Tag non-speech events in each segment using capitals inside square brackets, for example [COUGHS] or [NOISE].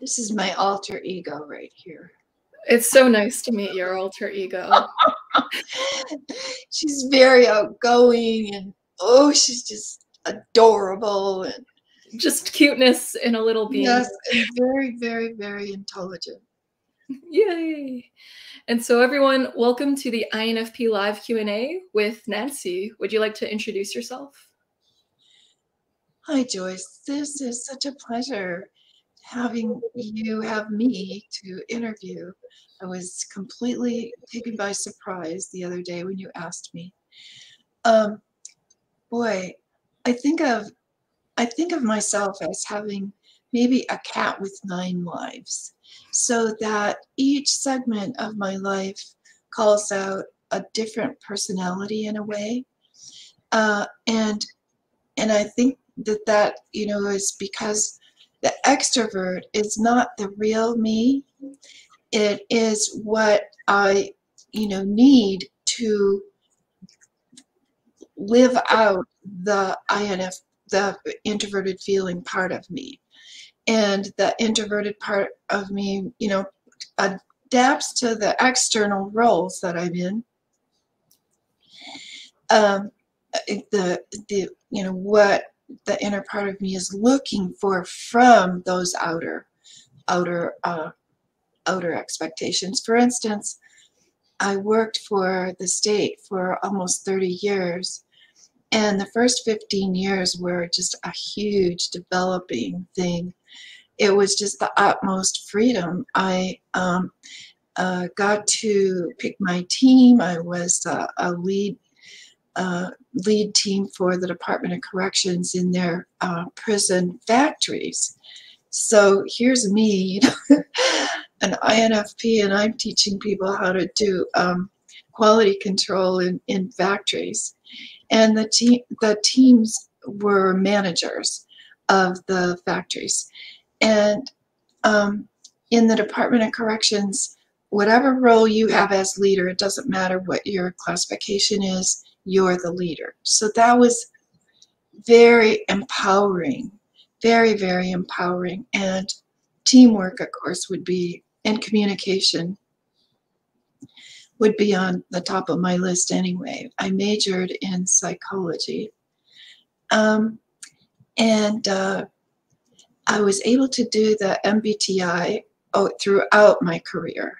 This is my alter ego right here. It's so nice to meet your alter ego. [LAUGHS] she's very outgoing and oh, she's just adorable and just cuteness in a little being. Yes, and very, very, very intelligent. [LAUGHS] Yay! And so, everyone, welcome to the INFP Live Q and A with Nancy. Would you like to introduce yourself? Hi, Joyce. This is such a pleasure having you have me to interview. I was completely taken by surprise the other day when you asked me. Um, boy, I think of I think of myself as having maybe a cat with nine lives, so that each segment of my life calls out a different personality in a way, uh, and and I think that that you know is because the extrovert is not the real me. It is what i you know need to live out the inf the introverted feeling part of me. And the introverted part of me you know adapts to the external roles that i'm in. Um, the the you know what the inner part of me is looking for from those outer outer uh, outer expectations. For instance, I worked for the state for almost 30 years. And the first 15 years were just a huge developing thing. It was just the utmost freedom. I um, uh, got to pick my team. I was uh, a lead uh, lead team for the Department of Corrections in their uh, prison factories. So here's me, you know, [LAUGHS] an INFP, and I'm teaching people how to do um, quality control in, in factories. And the, te- the teams were managers of the factories. And um, in the Department of Corrections, whatever role you have as leader, it doesn't matter what your classification is, you're the leader. So that was very empowering, very, very empowering. And teamwork, of course, would be, and communication would be on the top of my list anyway. I majored in psychology. Um, and uh, I was able to do the MBTI throughout my career.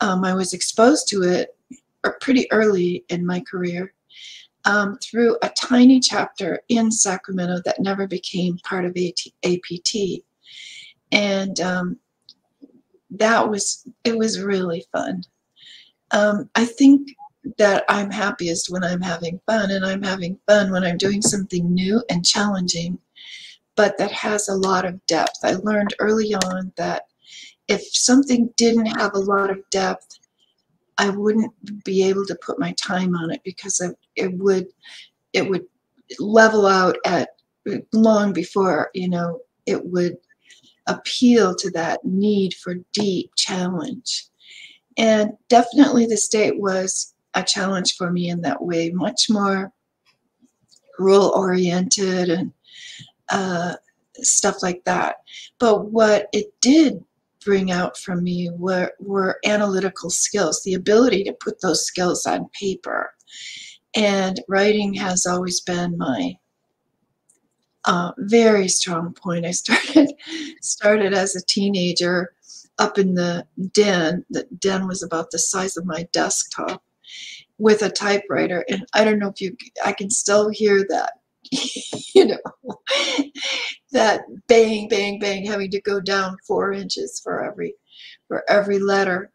Um, I was exposed to it uh, pretty early in my career um, through a tiny chapter in Sacramento that never became part of AT, APT. And um, that was, it was really fun. Um, I think that I'm happiest when I'm having fun, and I'm having fun when I'm doing something new and challenging, but that has a lot of depth. I learned early on that if something didn't have a lot of depth, I wouldn't be able to put my time on it because it would it would level out at long before you know it would appeal to that need for deep challenge. And definitely the state was a challenge for me in that way, much more rule oriented and uh, stuff like that. But what it did bring out from me were, were analytical skills, the ability to put those skills on paper. And writing has always been my uh, very strong point. I [LAUGHS] started started as a teenager up in the den. The den was about the size of my desktop with a typewriter, and I don't know if you. I can still hear that [LAUGHS] you know, that bang, bang, bang, having to go down four inches for every, for every letter.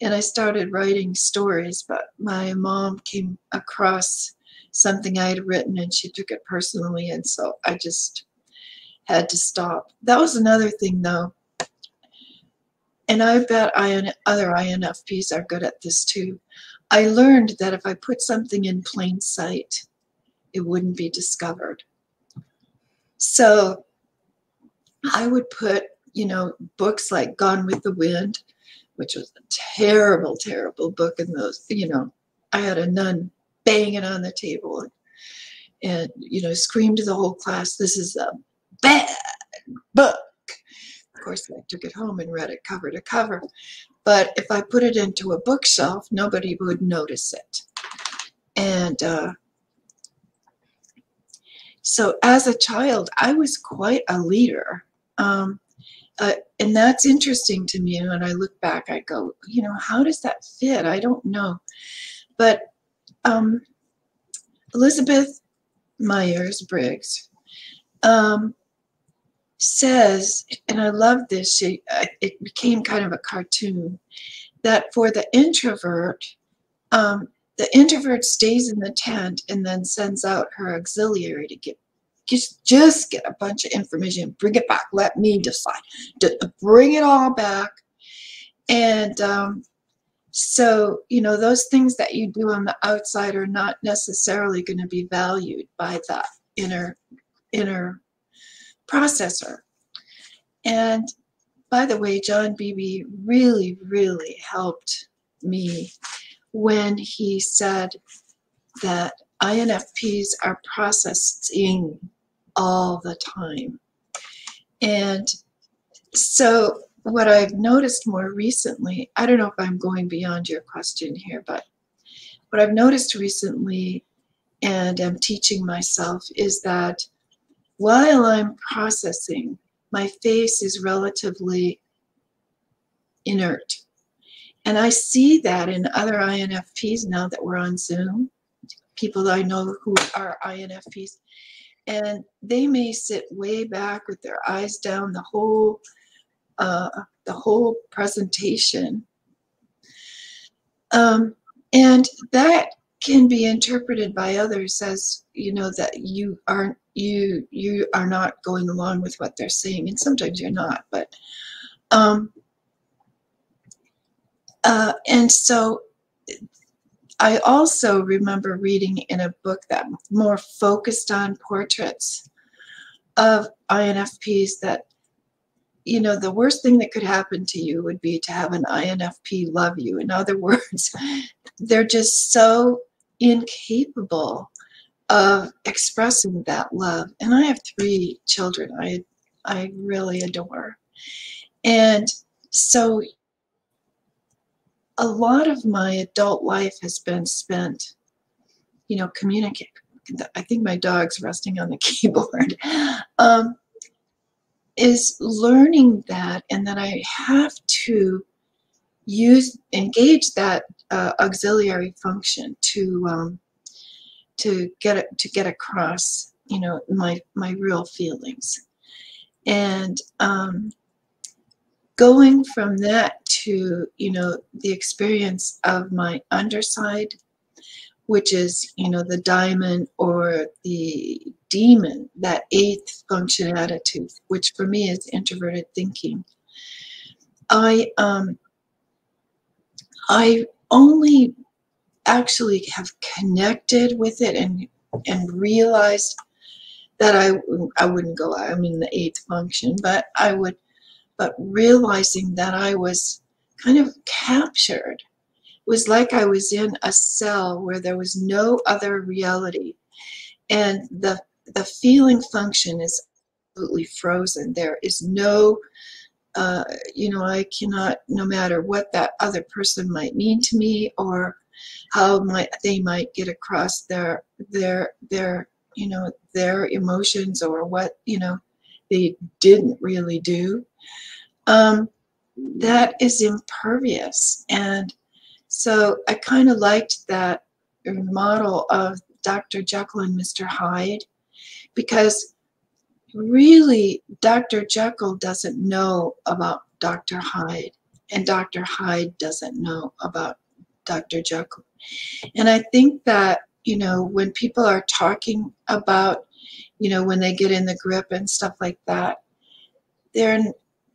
And I started writing stories, but my mom came across something I had written and she took it personally. And so I just had to stop. That was another thing though. And I bet IN, other INFPs are good at this too. I learned that if I put something in plain sight, it wouldn't be discovered. So I would put, you know, books like Gone with the Wind, which was a terrible, terrible book. And those, you know, I had a nun banging on the table and, and you know, screamed to the whole class, this is a bad book. Of course, I took it home and read it cover to cover. But if I put it into a bookshelf, nobody would notice it. And uh, so as a child, I was quite a leader. Um, uh, and that's interesting to me. And when I look back, I go, you know, how does that fit? I don't know. But um, Elizabeth Myers Briggs um, says, and I love this, she, uh, it became kind of a cartoon, that for the introvert, um, the introvert stays in the tent and then sends out her auxiliary to get just just get a bunch of information bring it back let me decide bring it all back. And um, so you know those things that you do on the outside are not necessarily going to be valued by the inner inner processor. And by the way john beebe really really helped me when he said that infps are processing all the time. And so, what I've noticed more recently, I don't know if I'm going beyond your question here, but what I've noticed recently and am teaching myself is that while I'm processing, my face is relatively inert. And I see that in other INFPs now that we're on Zoom, people that I know who are INFPs and they may sit way back with their eyes down the whole uh, the whole presentation. Um, and that can be interpreted by others as you know that you aren't you you are not going along with what they're saying and sometimes you're not but um, uh, and so I also remember reading in a book that more focused on portraits of INFPs that, you know, the worst thing that could happen to you would be to have an INFP love you. In other [LAUGHS] words, they're just so incapable of expressing that love. And I have three children I I really adore. And so a lot of my adult life has been spent, you know, communicating. I think my dog's resting on the [LAUGHS] keyboard. Um, is learning that, and that I have to use engage that uh, auxiliary function to um, to get to get across, you know, my my real feelings, and um, going from that to you know the experience of my underside which is you know the daimon or the demon that eighth function attitude which for me is introverted thinking. I um i only actually have connected with it and and realized that i i wouldn't go i'm in the eighth function but i would but realizing that I was kind of captured. It was like I was in a cell where there was no other reality. And the the feeling function is absolutely frozen. There is no uh, you know, I cannot, no matter what that other person might mean to me or how might they might get across their their their you know their emotions or what you know they didn't really do um, that is impervious. And so I kind of liked that model of Dr. Jekyll and Mr. Hyde because really Dr. Jekyll doesn't know about Dr. Hyde and Dr. Hyde doesn't know about Dr. Jekyll. And I think that, you know, when people are talking about, you know, when they get in the grip and stuff like that, they're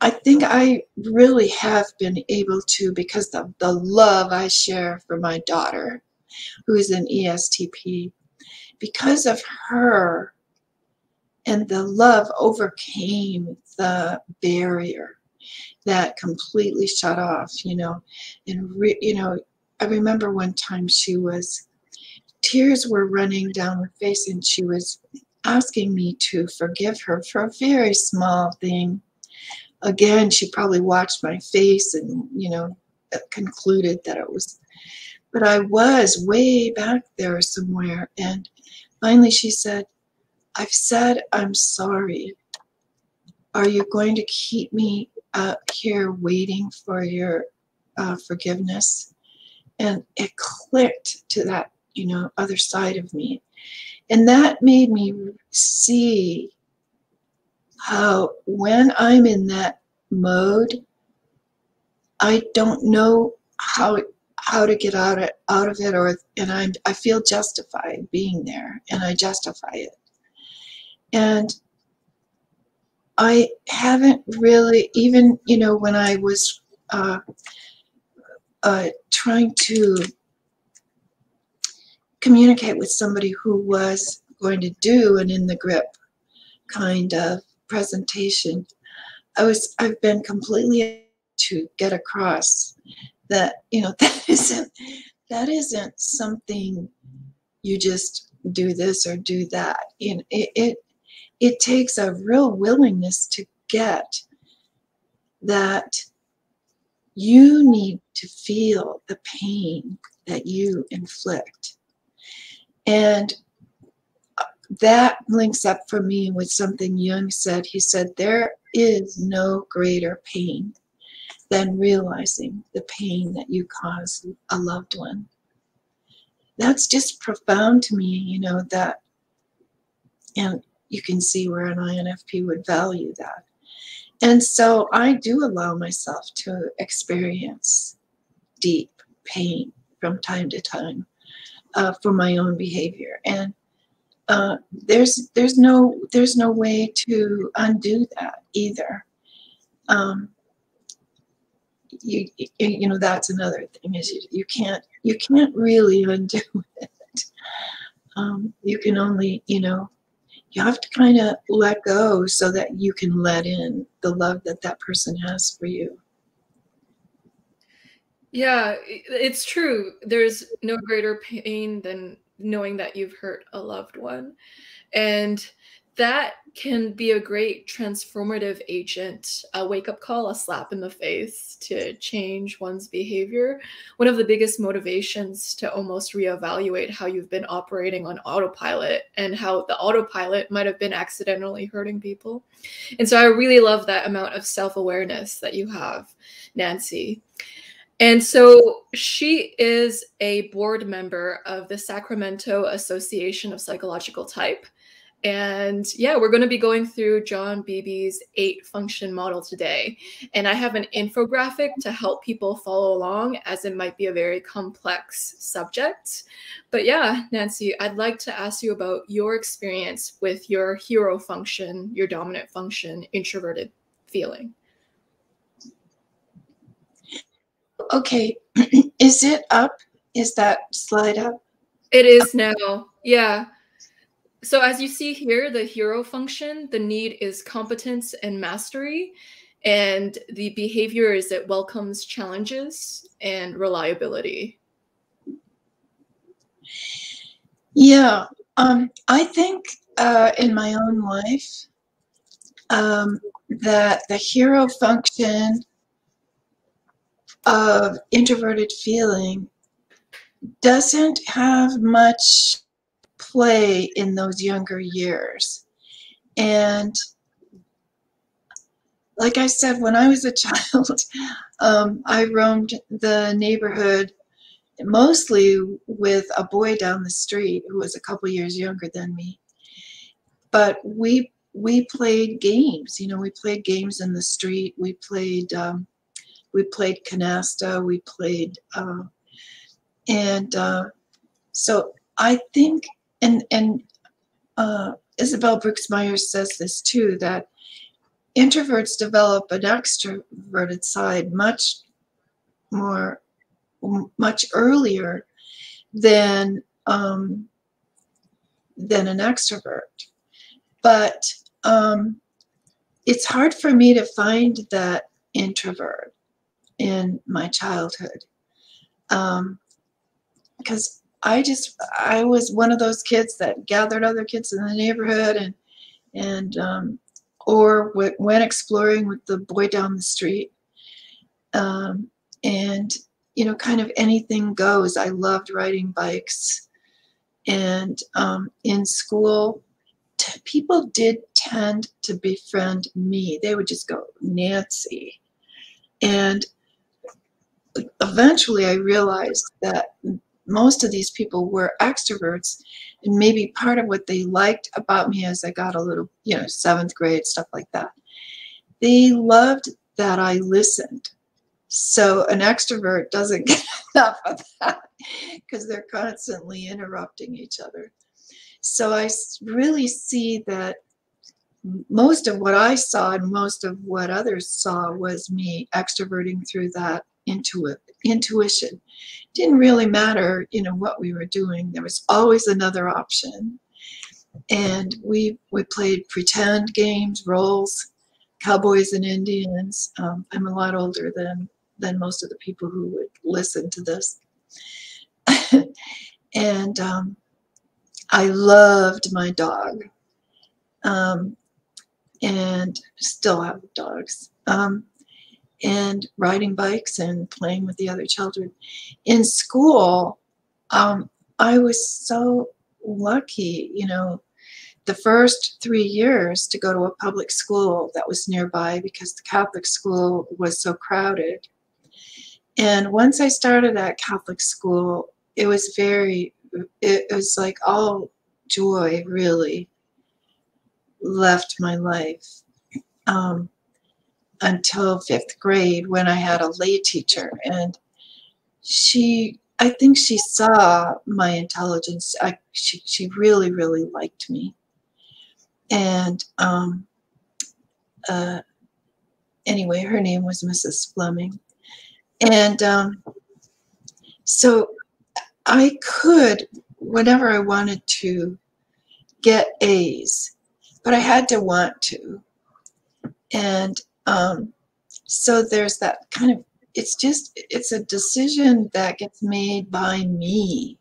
I think I really have been able to, because the, the love I share for my daughter, who is an ESTP, because of her and the love overcame the barrier that completely shut off, you know. And, re, you know, I remember one time she was, tears were running down her face, and she was asking me to forgive her for a very small thing again, she probably watched my face and, you know, concluded that it was, but I was way back there somewhere. And finally she said, I've said I'm sorry. Are you going to keep me up here waiting for your uh, forgiveness? And it clicked to that, you know, other side of me. And that made me see how when I'm in that mode, I don't know how how to get out of out of it, or and I I feel justified being there, and I justify it. And I haven't really even you know when I was uh, uh, trying to communicate with somebody who was going to do an in the grip kind of presentation, I was I've been completely to get across that you know [LAUGHS] that isn't that isn't something you just do this or do that. Know, it, it it takes a real willingness to get that you need to feel the pain that you inflict. And that links up for me with something Jung said. He said, There is no greater pain than realizing the pain that you cause a loved one. That's just profound to me, you know, that, and you can see where an INFP would value that. And so I do allow myself to experience deep pain from time to time uh, for my own behavior. And uh, there's there's no there's no way to undo that either. Um, you, you, you know that's another thing is you, you can't you can't really undo [LAUGHS] it. Um, you can only you know you have to kind of let go so that you can let in the love that that person has for you. Yeah, it's true. There's no greater pain than knowing that you've hurt a loved one. And that can be a great transformative agent, a wake up call, a slap in the face to change one's behavior. One of the biggest motivations to almost reevaluate how you've been operating on autopilot and how the autopilot might have been accidentally hurting people. And so I really love that amount of self awareness that you have, Nancy. And so she is a board member of the Sacramento Association of Psychological Type. And yeah, we're going to be going through John Beebe's eight function model today. And I have an infographic to help people follow along as it might be a very complex subject. But yeah, Nancy, I'd like to ask you about your experience with your hero function, your dominant function, introverted feeling. Okay, [CLEARS THROAT] is it up? Is that slide up? It is now. Yeah. So as you see here, the hero function, the need is competence and mastery. And the behavior is it welcomes challenges and reliability. Yeah, um, I think uh, in my own life um, that the hero function of introverted feeling doesn't have much play in those younger years. And like I said, when I was a [LAUGHS] child, um, I roamed the neighborhood mostly with a boy down the street who was a couple years younger than me. But we we played games. You know, we played games in the street. We played um, we played canasta, we played, uh, and uh, so I think, and and uh, Isabel Briggs Myers says this too that introverts develop an extroverted side much more, much earlier than um, than an extrovert, but um, it's hard for me to find that introvert in my childhood. Um, because I just I was one of those kids that gathered other kids in the neighborhood and and um, or w- went exploring with the boy down the street. Um, and, you know, kind of anything goes. I loved riding bikes. And um, in school, t- people did tend to befriend me. They would just go, Nancy. And eventually I realized that most of these people were extroverts and maybe part of what they liked about me as I got a little, you know, seventh grade, stuff like that. They loved that I listened. So an extrovert doesn't [LAUGHS] get enough of that because they're constantly interrupting each other. So I really see that most of what I saw and most of what others saw was me extroverting through that intuit, intuition. Didn't really matter, you know, what we were doing. There was always another option. And we we played pretend games, roles, cowboys and Indians. Um, I'm a lot older than than most of the people who would listen to this. [LAUGHS] and um, I loved my dog. Um, and still have dogs. Um, and riding bikes and playing with the other children. In school, um, I was so lucky, you know, the first three years to go to a public school that was nearby because the Catholic school was so crowded. And once I started at Catholic school, it was very, it was like all joy really left my life. Um, until fifth grade when I had a lay teacher. And she, I think she saw my intelligence. I, she, she really, really liked me. And um, uh, anyway, her name was Mrs. Fleming. And um, so I could, whenever I wanted to, get A's, but I had to want to. And um, so there's that kind of, it's just, it's a decision that gets made by me.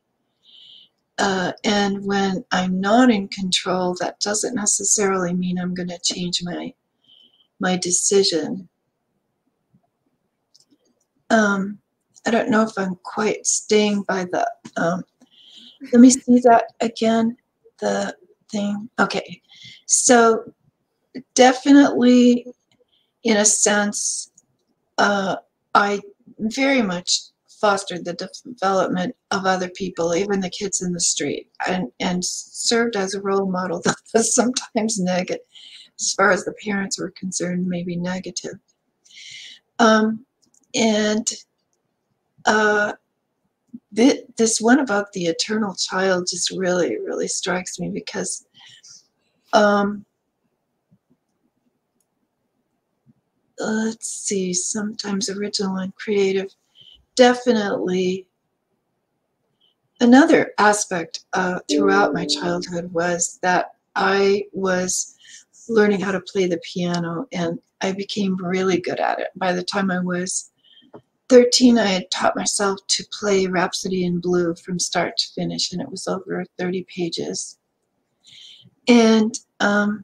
Uh, and when I'm not in control, that doesn't necessarily mean I'm going to change my my decision. Um, I don't know if I'm quite staying by the. Um, let me see that again. The thing. Okay, so definitely in a sense, uh, I very much fostered the development of other people, even the kids in the street, and, and served as a role model that [LAUGHS] was sometimes negative, as far as the parents were concerned, maybe negative. Um, and uh, th- this one about the eternal child just really, really strikes me because um, let's see, sometimes original and creative. Definitely another aspect uh, throughout my childhood was that I was learning how to play the piano and I became really good at it. By the time I was 13, I had taught myself to play Rhapsody in Blue from start to finish, and it was over 30 pages. And um,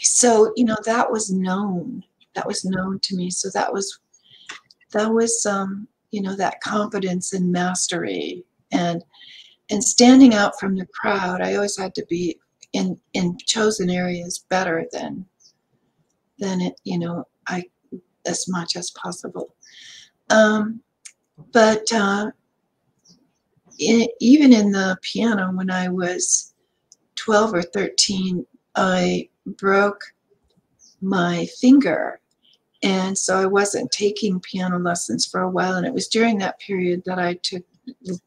so, you know, that was known that was known to me. So that was that was um, you know that confidence and mastery and and standing out from the crowd. I always had to be in in chosen areas better than than it you know I as much as possible. Um, but uh, in, even in the piano, when I was 12 or 13, I broke my finger and so I wasn't taking piano lessons for a while. And it was during that period that I took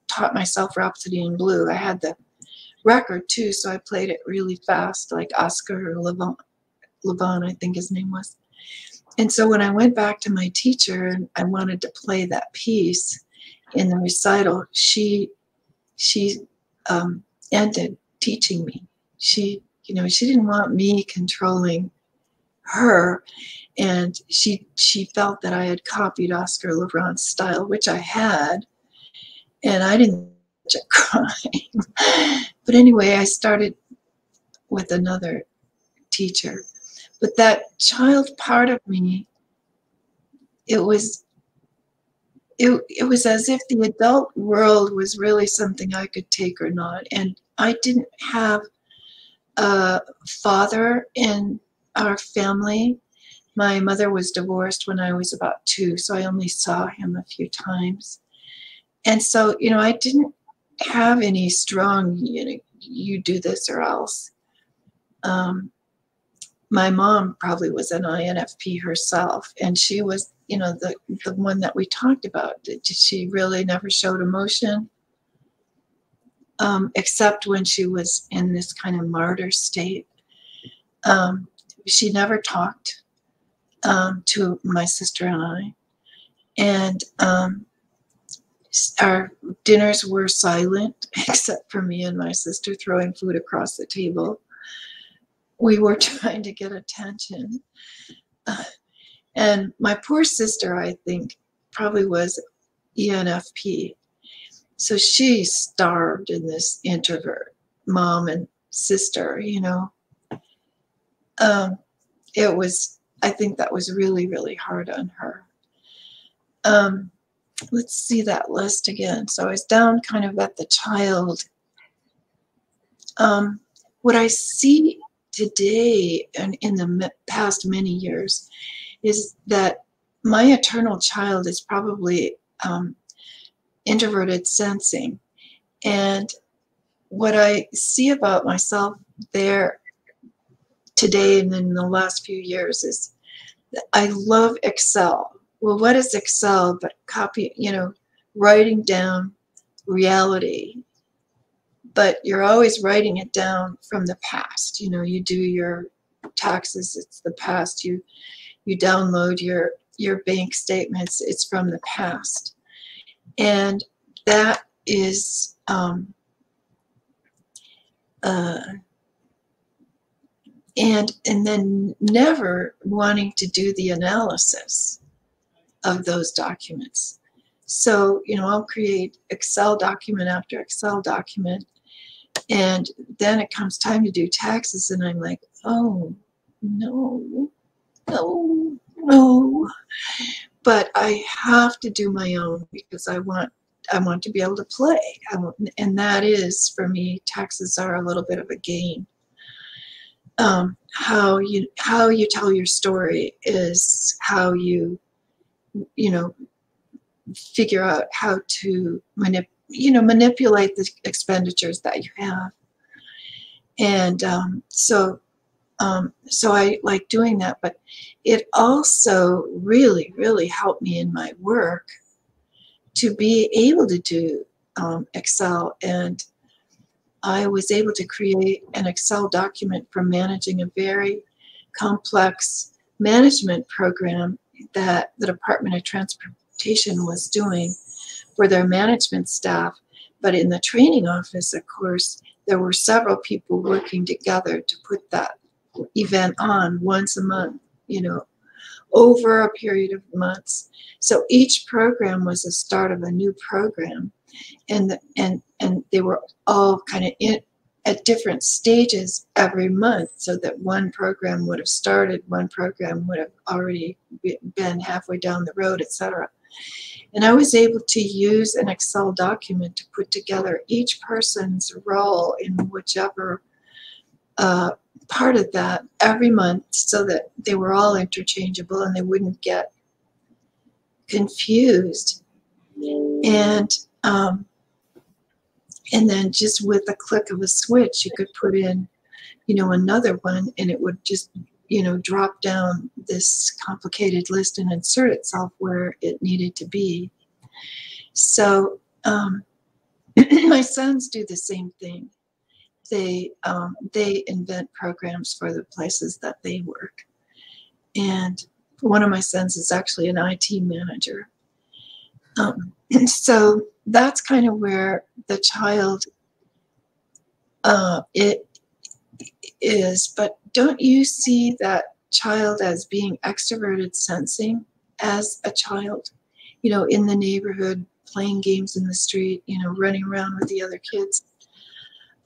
taught myself Rhapsody in Blue. I had the record too, so I played it really fast, like Oscar Levon, Levon I think his name was. And so when I went back to my teacher and I wanted to play that piece in the recital, she she um, ended teaching me. She, you know, she didn't want me controlling her and she she felt that I had copied Oscar Levron's style, which I had, and I didn't [LAUGHS] cry. but anyway, I started with another teacher, but that child part of me, it was it, it was as if the adult world was really something I could take or not. And I didn't have a father in our family. My mother was divorced when I was about two, so I only saw him a few times. And so, you know, I didn't have any strong, you know, you do this or else. Um, my mom probably was an INFP herself, and she was, you know, the the one that we talked about. She really never showed emotion, um, except when she was in this kind of martyr state. Um, she never talked um, to my sister and I, and um, our dinners were silent, [LAUGHS] except for me and my sister throwing food across the table we were [LAUGHS] trying to get attention. And my poor sister, I think, probably was ENFP. So she starved in this introvert mom and sister, you know. Um, it was, I think that was really, really hard on her. Um, let's see that list again. So I was down kind of at the child. Um, what I see today and in the past many years is that my eternal child is probably um, introverted sensing. And what I see about myself there today and in the last few years is that I love Excel. Well, what is Excel but copy, you know, writing down reality but you're always writing it down from the past. You know, you do your taxes, it's the past. You you download your your bank statements, it's from the past. And that is um, uh, and and then never wanting to do the analysis of those documents. So, you know, I'll create Excel document after Excel document and then it comes time to do taxes, and I'm like, oh, no, no, no. But I have to do my own because I want I want to be able to play. Want, and that is, for me, taxes are a little bit of a game. Um, how you how you tell your story is how you you know figure out how to manipulate you know manipulate the expenditures that you have and um, so um, so i like doing that but it also really really helped me in my work to be able to do um, excel and i was able to create an excel document for managing a very complex management program that the department of transportation was doing for their management staff. But in the training office, of course, there were several people working together to put that event on once a month, you know, over a period of months. So each program was the start of a new program. And, the, and, and they were all kind of in, at different stages every month so that one program would have started, one program would have already been halfway down the road, etc. And I was able to use an Excel document to put together each person's role in whichever uh, part of that every month so that they were all interchangeable and they wouldn't get confused. And um, and then just with a click of a switch, you could put in, you know, another one, and it would just you know, drop down this complicated list and insert itself where it needed to be. So um, [CLEARS THROAT] my sons do the same thing. They um, they invent programs for the places that they work, and one of my sons is actually an IT manager. Um, so that's kind of where the child uh, it is. But don't you see that child as being extroverted sensing as a child? You know, in the neighborhood, playing games in the street, you know, running around with the other kids.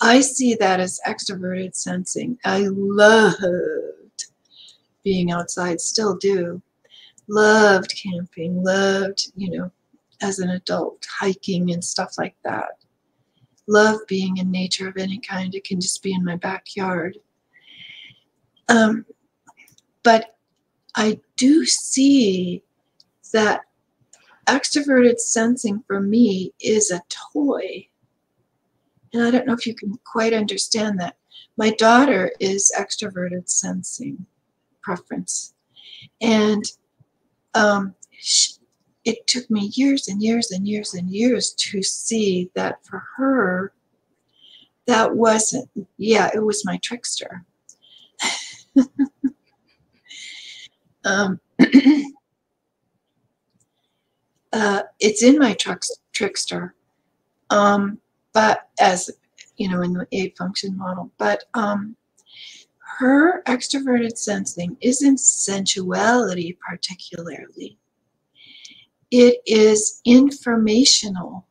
I see that as extroverted sensing. I loved being outside, still do. Loved camping, loved, you know, as an adult, hiking and stuff like that. Love being in nature of any kind. It can just be in my backyard. Um, but I do see that extroverted sensing for me is a toy. And I don't know if you can quite understand that. My daughter is extroverted sensing preference. And um, she, it took me years and years and years and years to see that for her, that wasn't, yeah, it was my trickster. [LAUGHS] um, [CLEARS THROAT] uh, it's in my trickster, um, but as you know, in the eight function model, but um, her extroverted sensing isn't sensuality particularly. It is informational.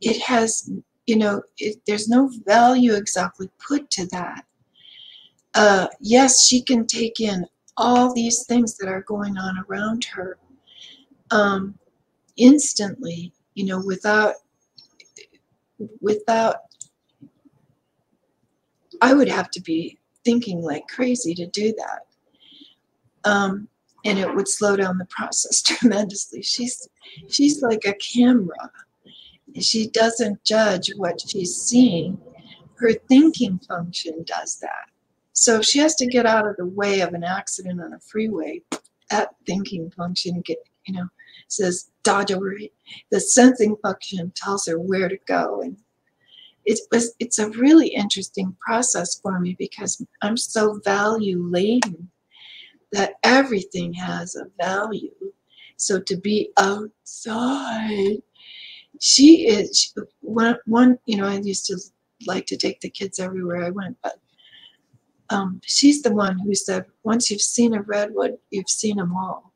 It has, you know, it, there's no value exactly put to that. Uh, yes, she can take in all these things that are going on around her um, instantly, you know, without without I would have to be thinking like crazy to do that. Um, and it would slow down the process [LAUGHS] tremendously. She's she's like a camera. She doesn't judge what she's seeing. Her thinking function does that. So if she has to get out of the way of an accident on a freeway, that thinking function get you know says it. The sensing function tells her where to go and it was it's a really interesting process for me because I'm so value laden that everything has a value. So to be outside, she is one. One, you know, I used to like to take the kids everywhere I went, but um, she's the one who said, "Once you've seen a redwood, you've seen them all."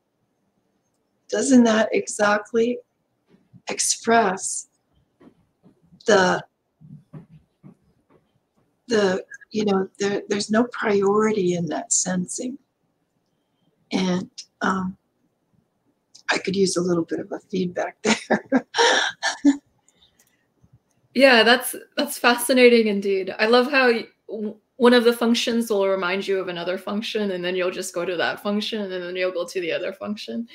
Doesn't that exactly express the the you know there, there's no priority in that sensing. And um, i could use a little bit of a feedback [LAUGHS] there. Yeah that's that's fascinating indeed. I love how one of the functions will remind you of another function and then you'll just go to that function and then you'll go to the other function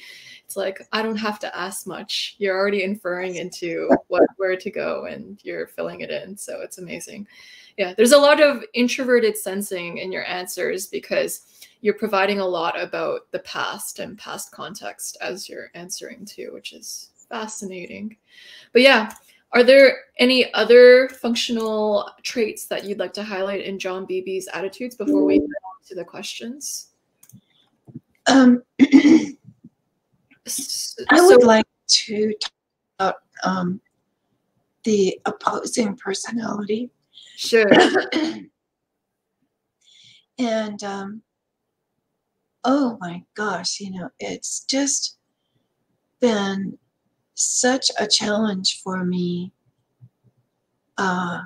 it's like i don't have to ask much. You're already inferring into what where to go and you're filling it in so it's amazing. Yeah there's a lot of introverted sensing in your answers because you're providing a lot about the past and past context as you're answering to which is fascinating. But yeah are there any other functional traits that you'd like to highlight in john beebe's attitudes before we move on to the questions? Um, [CLEARS THROAT] i would like to talk about um, the opposing personality Sure. [CLEARS THROAT] and um, oh my gosh, you know, it's just been such a challenge for me uh,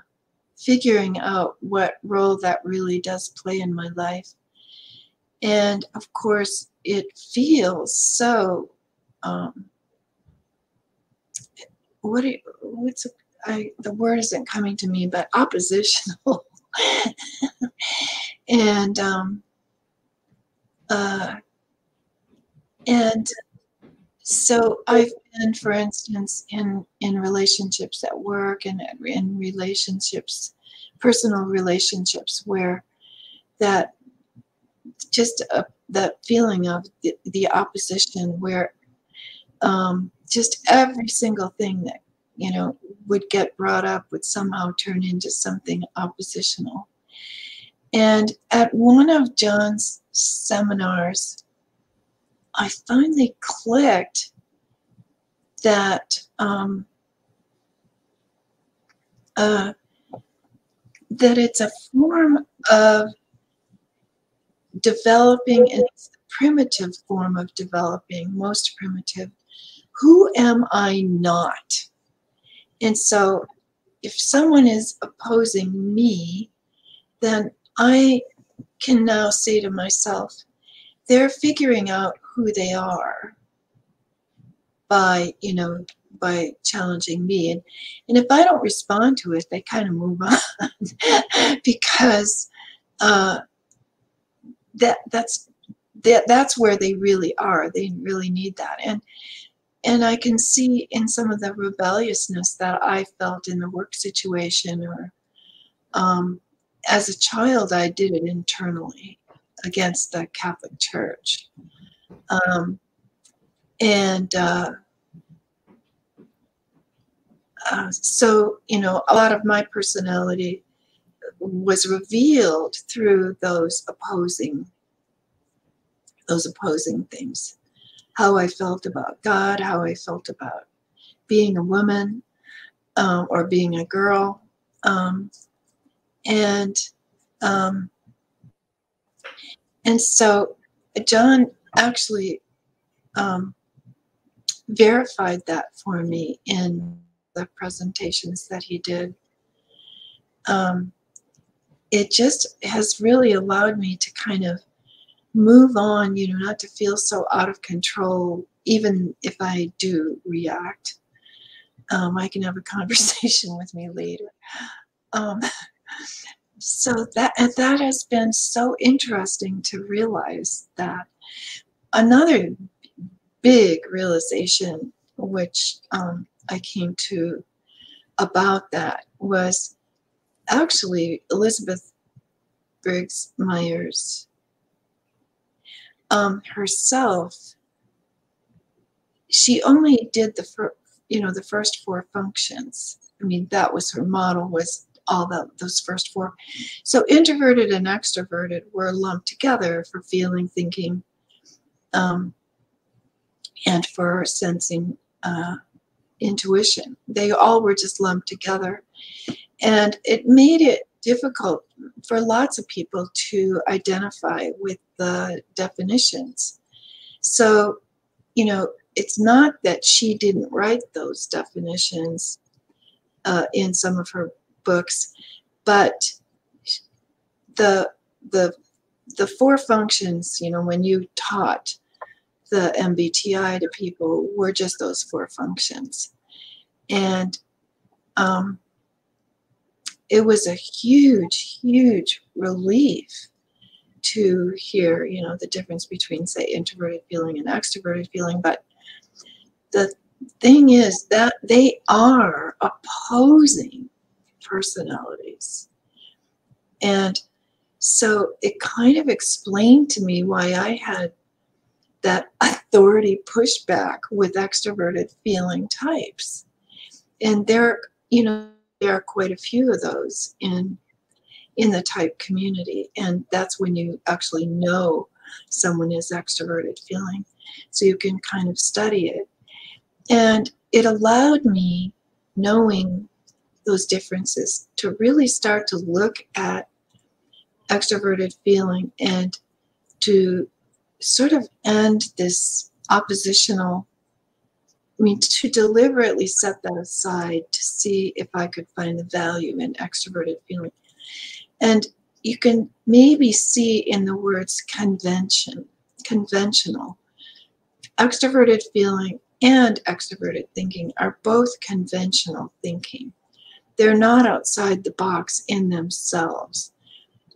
figuring out what role that really does play in my life. And of course, it feels so. Um, what do you, what's I, the word isn't coming to me, but oppositional. [LAUGHS] and um, uh, and so I've been, for instance, in in relationships at work and in relationships, personal relationships, where that just uh, that feeling of the, the opposition, where um, just every single thing that you know, would get brought up would somehow turn into something oppositional. And at one of John's seminars, I finally clicked that um, uh, that it's a form of developing, and it's the primitive form of developing, most primitive. Who am I not? And so if someone is opposing me, then I can now say to myself, they're figuring out who they are by, you know, by challenging me. And, and if I don't respond to it, they kind of move [LAUGHS] on [LAUGHS] because uh, that that's that that's where they really are. They really need that. And and I can see in some of the rebelliousness that I felt in the work situation or um, as a child, I did it internally against the Catholic Church. Um, and uh, uh, so, you know, a lot of my personality was revealed through those opposing those opposing things how i felt about god how i felt about being a woman um, or being a girl um, and um, and so john actually um, verified that for me in the presentations that he did. Um, it just has really allowed me to kind of move on, you know, not to feel so out of control, even if I do react. Um, I can have a [LAUGHS] conversation with me later. Um, so that that has been so interesting to realize that another big realization, which um, I came to about that was actually Elizabeth Briggs Myers um, herself. She only did the fir- you know the first four functions. I mean that was her model was all the, those first four. So introverted and extroverted were lumped together for feeling, thinking, um, and for sensing uh, intuition. They all were just lumped together. And it made it difficult for lots of people to identify with the definitions. So, you know, it's not that she didn't write those definitions uh, in some of her books, but the the the four functions, you know, when you taught the MBTI to people were just those four functions. And um, it was a huge, huge relief to hear, you know, the difference between, say, introverted feeling and extroverted feeling. But the thing is that they are opposing personalities. And so it kind of explained to me why I had that authority pushback with extroverted feeling types. And there, you know, there are quite a few of those in in the type community. And that's when you actually know someone is extroverted feeling. So you can kind of study it. And it allowed me, knowing those differences, to really start to look at extroverted feeling and to sort of end this oppositional I mean, to deliberately set that aside to see if I could find the value in extroverted feeling. And you can maybe see in the words convention, conventional. Extroverted feeling and extroverted thinking are both conventional thinking. They're not outside the box in themselves.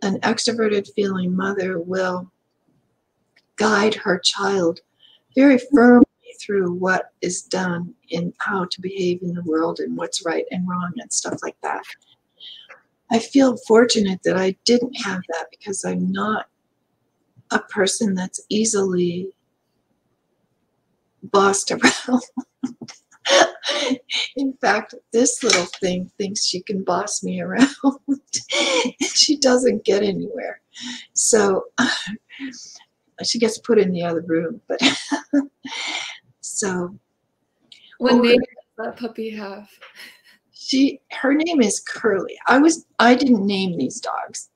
An extroverted feeling mother will guide her child very firmly through what is done in how to behave in the world and what's right and wrong and stuff like that. I feel fortunate that I didn't have that because I'm not a person that's easily bossed [LAUGHS] around. In fact, this little thing thinks she can boss me around. [LAUGHS] she doesn't get anywhere. So [LAUGHS] she gets put in the other room. But so, what name does that puppy have? She, her name is Curly. I was, I didn't name these dogs.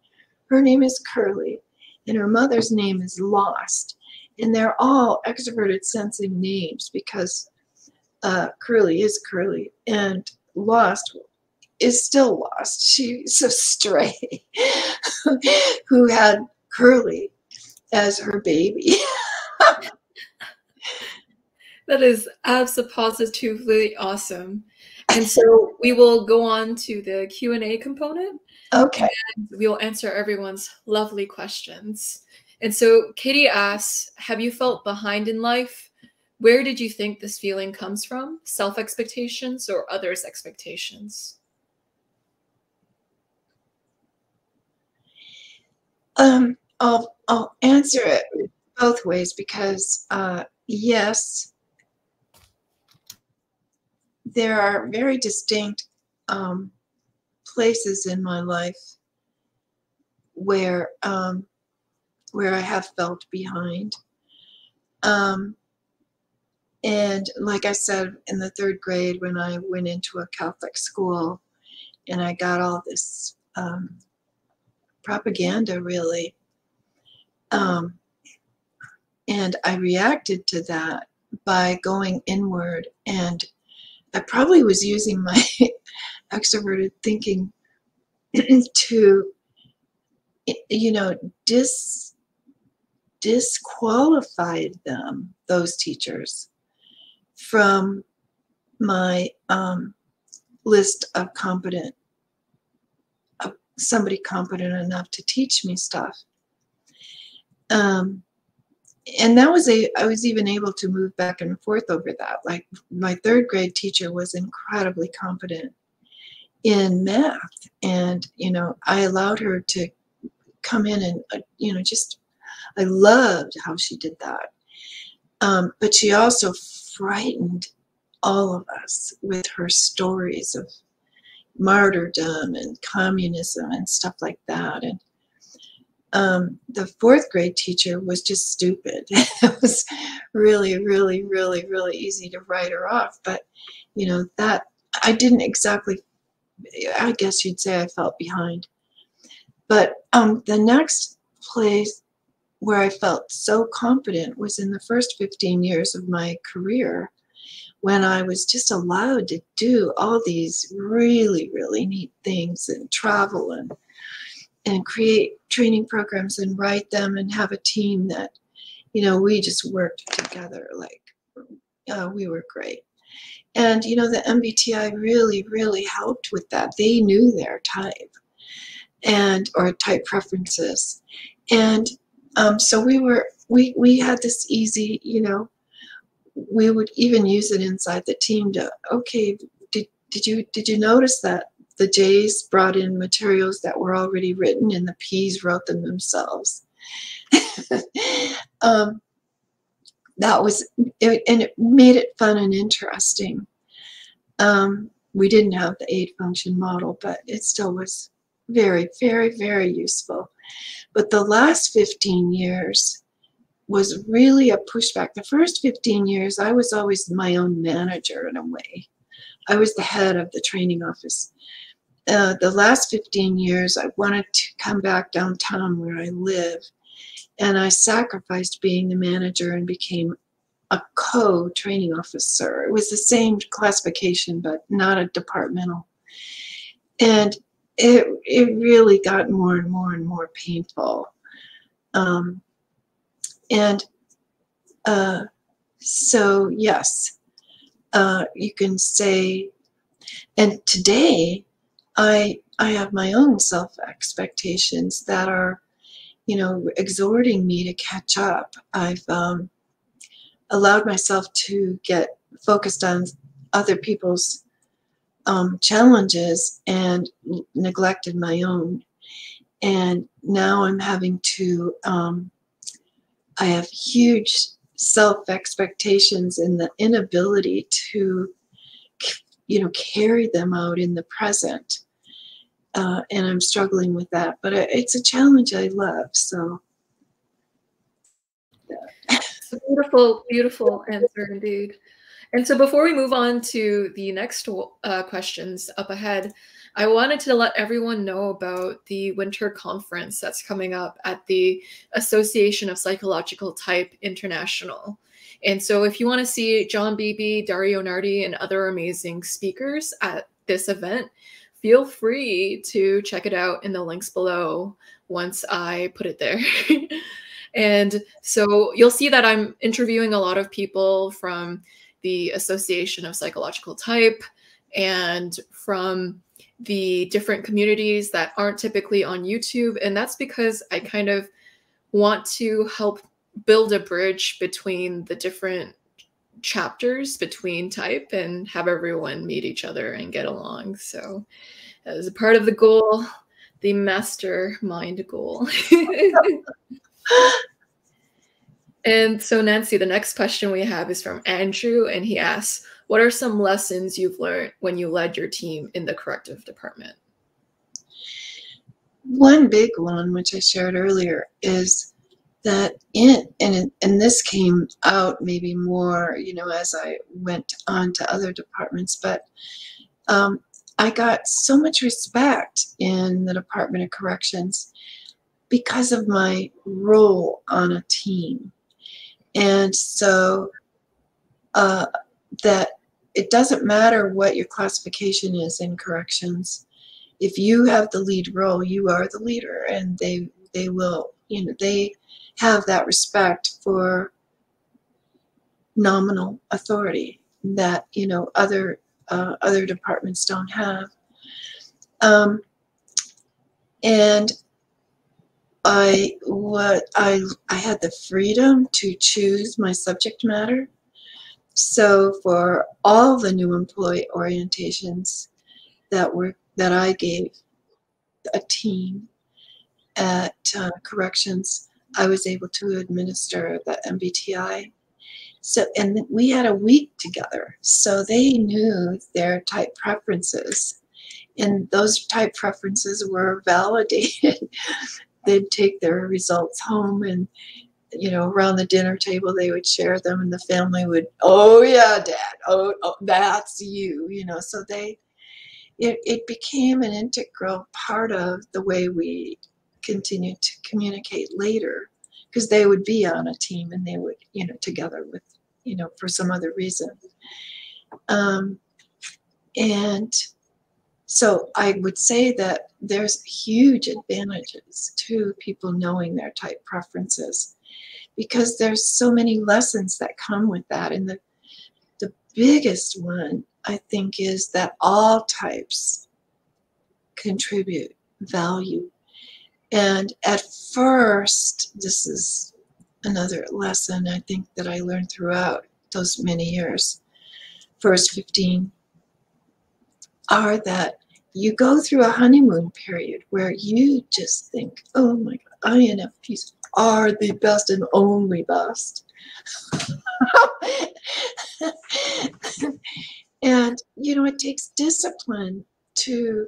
Her name is Curly, and her mother's name is Lost, and they're all extroverted sensing names because uh, Curly is Curly, and Lost is still lost. She's a stray [LAUGHS] who had Curly as her baby. [LAUGHS] that is absolutely awesome. And so we will go on to the Q&A component. Okay. we will answer everyone's lovely questions. And so Katie asks, have you felt behind in life? Where did you think this feeling comes from? Self-expectations or others' expectations? Um, I'll, I'll answer it both ways because uh, yes, there are very distinct um, places in my life where um, where I have felt behind. Um, and like I said, in the third grade, when I went into a Catholic school, and I got all this um, propaganda, really, um, and I reacted to that by going inward and I probably was using my [LAUGHS] extroverted thinking [CLEARS THROAT] to, you know, dis disqualified them, those teachers, from my um, list of competent, of somebody competent enough to teach me stuff. Um, and that was a i was even able to move back and forth over that. Like my third grade teacher was incredibly competent in math. And you know i allowed her to come in and uh, you know just i loved how she did that. Um, but she also frightened all of us with her stories of martyrdom and communism and stuff like that. And um, the fourth grade teacher was just stupid. [LAUGHS] it was really, really, really, really easy to write her off. But, you know, that I didn't exactly, I guess you'd say I felt behind. But um, the next place where I felt so confident was in the first 15 years of my career when I was just allowed to do all these really, really neat things and travel and and create training programs and write them and have a team that, you know, we just worked together like uh, we were great. And, you know, the MBTI really, really helped with that. They knew their type and, or type preferences. And um, so we were, we, we had this easy, you know, we would even use it inside the team to, okay, did, did you, did you notice that the J's brought in materials that were already written and the P's wrote them themselves. [LAUGHS] um, that was, it, and it made it fun and interesting. Um, we didn't have the eight function model, but it still was very, very, very useful. But the last 15 years was really a pushback. The first 15 years, I was always my own manager in a way. I was the head of the training office uh, the last 15 years, I wanted to come back downtown where I live. And I sacrificed being the manager and became a co training officer. It was the same classification, but not a departmental. And it, it really got more and more and more painful. Um, and uh, so, yes, uh, you can say, and today, I I have my own self expectations that are, you know, exhorting me to catch up. I've um, allowed myself to get focused on other people's um, challenges and neglected my own. And now I'm having to, um, I have huge self expectations and the inability to, you know, carry them out in the present uh, and I'm struggling with that. But it's a challenge I love. So. A beautiful, beautiful answer indeed. And so before we move on to the next uh, questions up ahead, I wanted to let everyone know about the winter conference that's coming up at the Association of Psychological Type International. And so if you want to see John Beebe, Dario Nardi, and other amazing speakers at this event, feel free to check it out in the links below once I put it there. [LAUGHS] And so you'll see that I'm interviewing a lot of people from the Association of Psychological Type and from the different communities that aren't typically on YouTube. And that's because I kind of want to help build a bridge between the different chapters between type and have everyone meet each other and get along. So, as a part of the goal, the mastermind goal. [LAUGHS] and so, Nancy, the next question we have is from Andrew, and he asks, What are some lessons you've learned when you led your team in the corrective department? One big one, which I shared earlier, is that in and and this came out maybe more you know as I went on to other departments but um, I got so much respect in the Department of Corrections because of my role on a team. And so uh, that it doesn't matter what your classification is in corrections if you have the lead role you are the leader and they they will you know they have that respect for nominal authority that you know other uh, other departments don't have. Um, and I what I I had the freedom to choose my subject matter. So for all the new employee orientations that were that I gave a team at uh, corrections, I was able to administer the MBTI. So, and we had a week together. So they knew their type preferences. And those type preferences were validated. [LAUGHS] They'd take their results home and, you know, around the dinner table, they would share them and the family would, oh, yeah, dad, oh, oh that's you, you know. So they, it, it became an integral part of the way we continue to communicate later because they would be on a team and they would, you know, together with, you know, for some other reason. Um, and so I would say that there's huge advantages to people knowing their type preferences because there's so many lessons that come with that. And the, the biggest one, I think, is that all types contribute value and at first, this is another lesson I think that I learned throughout those many years, first 15, are that you go through a honeymoon period where you just think, oh my God, INFPs are the best and only best. [LAUGHS] and you know it takes discipline to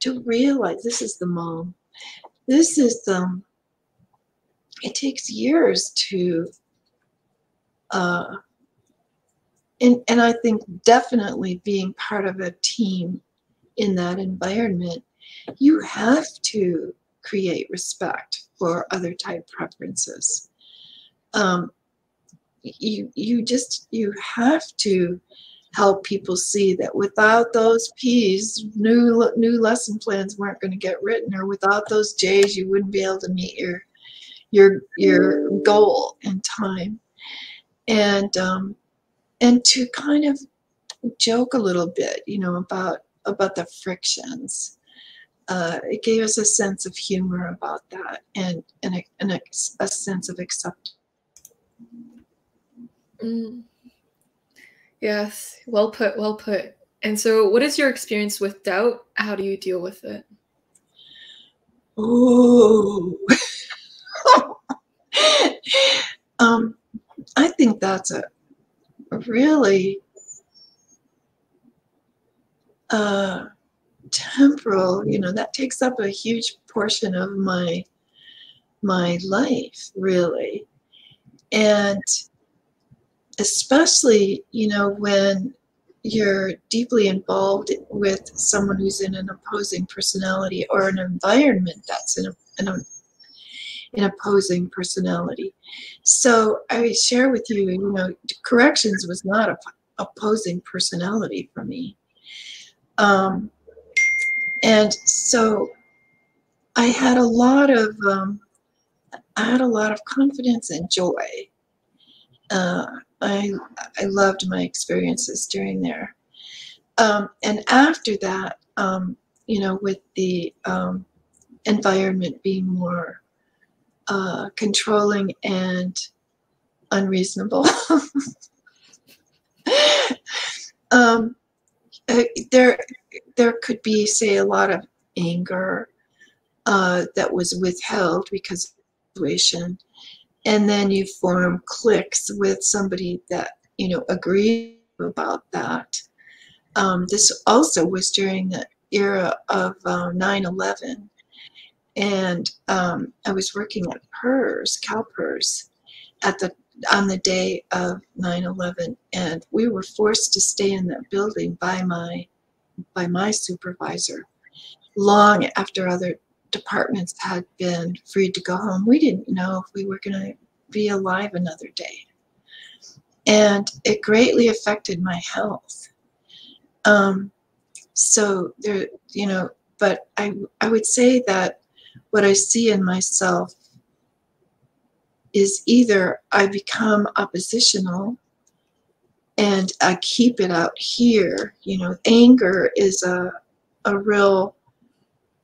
to realize this is the mom this is um it takes years to uh and and I think definitely being part of a team in that environment, you have to create respect for other type preferences. Um, you you just you have to help people see that without those P's, new new lesson plans weren't going to get written, or without those J's, you wouldn't be able to meet your your your goal in time. And um, and to kind of joke a little bit, you know, about about the frictions. Uh, it gave us a sense of humor about that and and a, and a, a sense of acceptance. Mm. Yes, well put, well put. And so, what is your experience with doubt? How do you deal with it? Oh, [LAUGHS] um, I think that's a, a really uh, temporal. You know, that takes up a huge portion of my my life, really, and especially you know when you're deeply involved with someone who's in an opposing personality or an environment that's in, a, in an opposing personality. So I share with you, you know, corrections was not a opposing personality for me. Um, and so I had a lot of um, I had a lot of confidence and joy. Uh, I I loved my experiences during there, um, and after that, um, you know, with the um, environment being more uh, controlling and unreasonable. [LAUGHS] um, uh, there, there could be, say, a lot of anger uh, that was withheld because of the situation, and then you form cliques with somebody that you know agree about that. Um, this also was during the era of uh, 9/11, and um, I was working at PERS, CalPERS, at the on the day of 9/11, and we were forced to stay in that building by my by my supervisor long after other departments had been freed to go home. We didn't know if we were going to be alive another day, and it greatly affected my health. Um, so there, you know, but I I would say that what I see in myself is either I become oppositional and I keep it out here. You know, anger is a, a real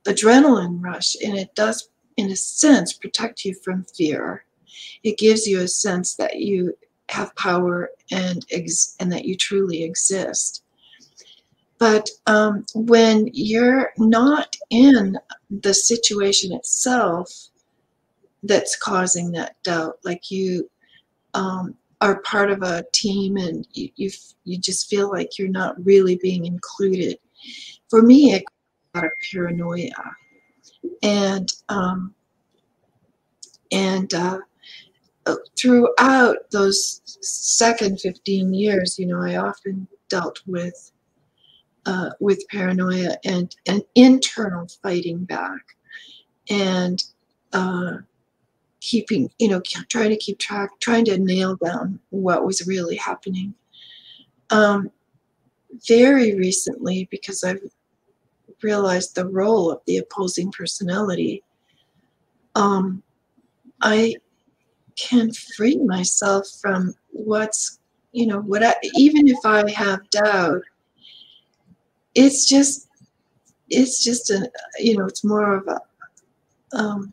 adrenaline rush and it does, in a sense, protect you from fear. It gives you a sense that you have power and, and that you truly exist. But um, when you're not in the situation itself, that's causing that doubt. Like you um, are part of a team and you, you, you just feel like you're not really being included. For me, it got a paranoia, and um, and uh, throughout those second 15 years, you know, I often dealt with uh, with paranoia and an internal fighting back, and uh, keeping, you know, trying to keep track, trying to nail down what was really happening. Um, very recently, because I've realized the role of the opposing personality, um, I can free myself from what's, you know, what I, even if I have doubt, it's just, it's just a, you know, it's more of a, um,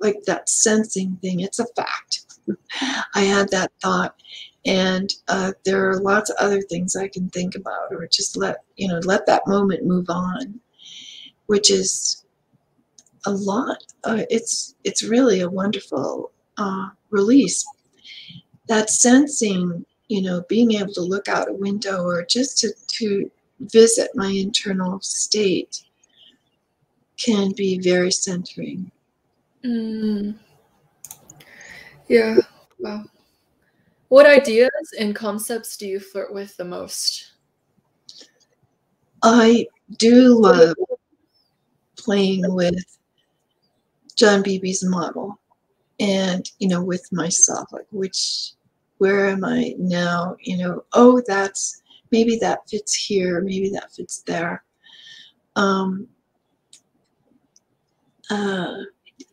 like that sensing thing. It's a fact. [LAUGHS] I had that thought, and uh, there are lots of other things I can think about, or just let you know, let that moment move on, which is a lot. Uh, it's it's really a wonderful uh, release. That sensing, you know, being able to look out a window or just to to visit my internal state can be very centering. Mm. Yeah. Wow. What ideas and concepts do you flirt with the most? I do love playing with John Beebe's model and, you know, with myself, like which, where am I now? You know, oh, that's, maybe that fits here, maybe that fits there. Um, uh,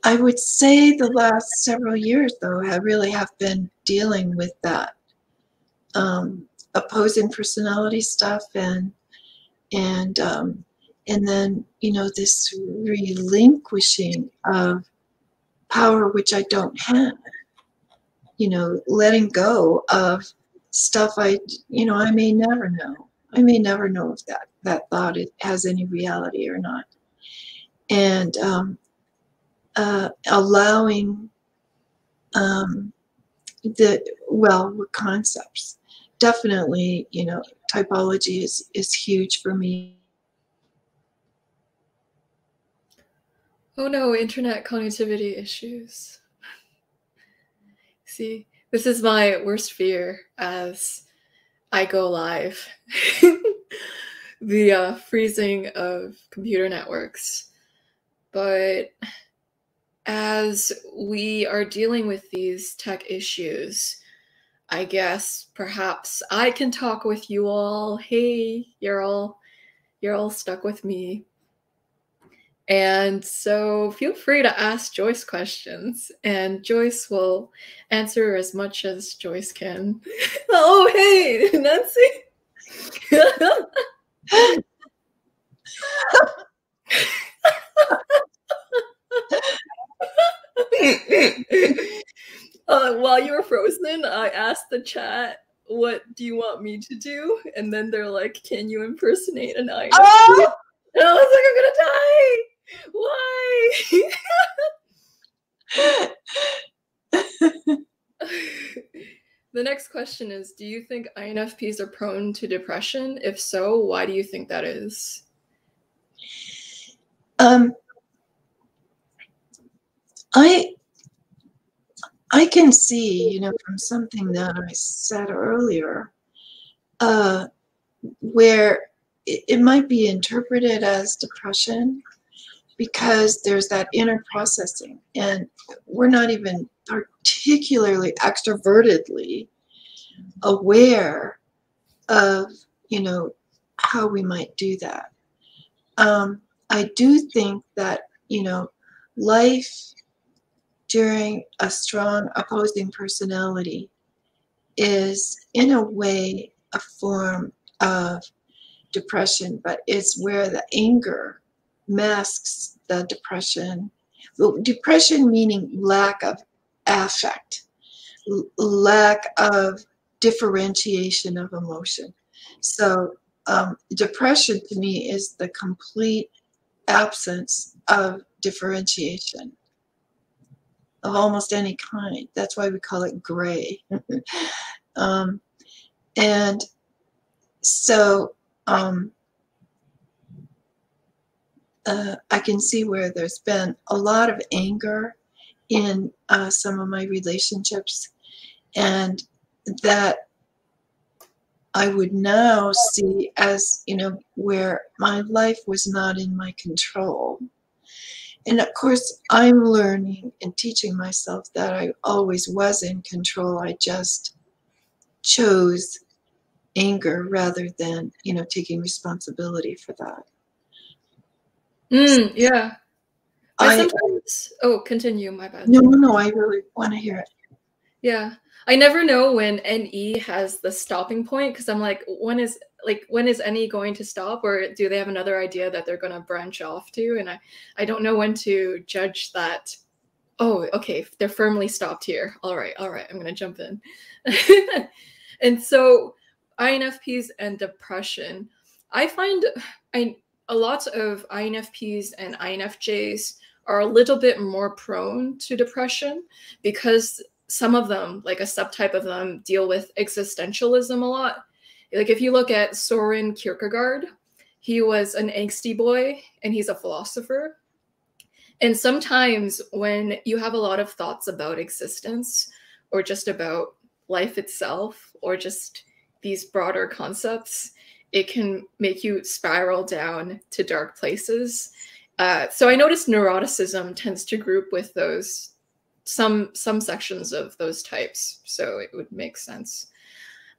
I would say the last several years, though, I really have been dealing with that um, opposing personality stuff and and um, and then you know this relinquishing of power which I don't have. You know, letting go of stuff I you know I may never know. I may never know if that that thought has any reality or not. And um, uh, allowing um, the well concepts. Definitely, you know, typology is is huge for me. Oh no, internet connectivity issues. [LAUGHS] See, this is my worst fear as I go live. [LAUGHS] the uh, freezing of computer networks. But as we are dealing with these tech issues, I guess perhaps I can talk with you all. Hey, you're all you're all stuck with me. And so feel free to ask Joyce questions, and Joyce will answer as much as Joyce can. [LAUGHS] oh, hey, [LAUGHS] Nancy. [LAUGHS] uh, while you were frozen, I asked the chat, "What do you want me to do?" And then they're like, "Can you impersonate an eye?" Oh! And I was like, "I'm gonna die! Why?" [LAUGHS] the next question is: Do you think INFPs are prone to depression? If so, why do you think that is? Um, I I can see, you know, from something that I said earlier, uh, where it, it might be interpreted as depression because there's that inner processing, and we're not even particularly extrovertedly aware of, you know, how we might do that. Um, I do think that, you know, life during a strong opposing personality is, in a way, a form of depression, but it's where the anger masks the depression. Depression meaning lack of affect, lack of differentiation of emotion. So, um, depression to me is the complete absence of differentiation of almost any kind. That's why we call it gray. [LAUGHS] um, and so um, uh, I can see where there's been a lot of anger in uh, some of my relationships, and that I would now see as, you know, where my life was not in my control and of course, I'm learning and teaching myself that I always was in control. I just chose anger rather than, you know, taking responsibility for that. Mm, yeah. I, sometimes, oh, continue, my bad. No, no, no, I really want to hear it. Yeah. I never know when NE has the stopping point because I'm like, when is like when is NE going to stop, or do they have another idea that they're going to branch off to? And I, I don't know when to judge that. Oh, okay, they're firmly stopped here. All right, all right, I'm going to jump in. [LAUGHS] and so, INFPs and depression. I find I a lot of INFPs and INFJs are a little bit more prone to depression because some of them, like a subtype of them, deal with existentialism a lot. Like if you look at Soren Kierkegaard, he was an angsty boy and he's a philosopher. And sometimes when you have a lot of thoughts about existence or just about life itself or just these broader concepts, it can make you spiral down to dark places. Uh, so I noticed neuroticism tends to group with those some some sections of those types so it would make sense.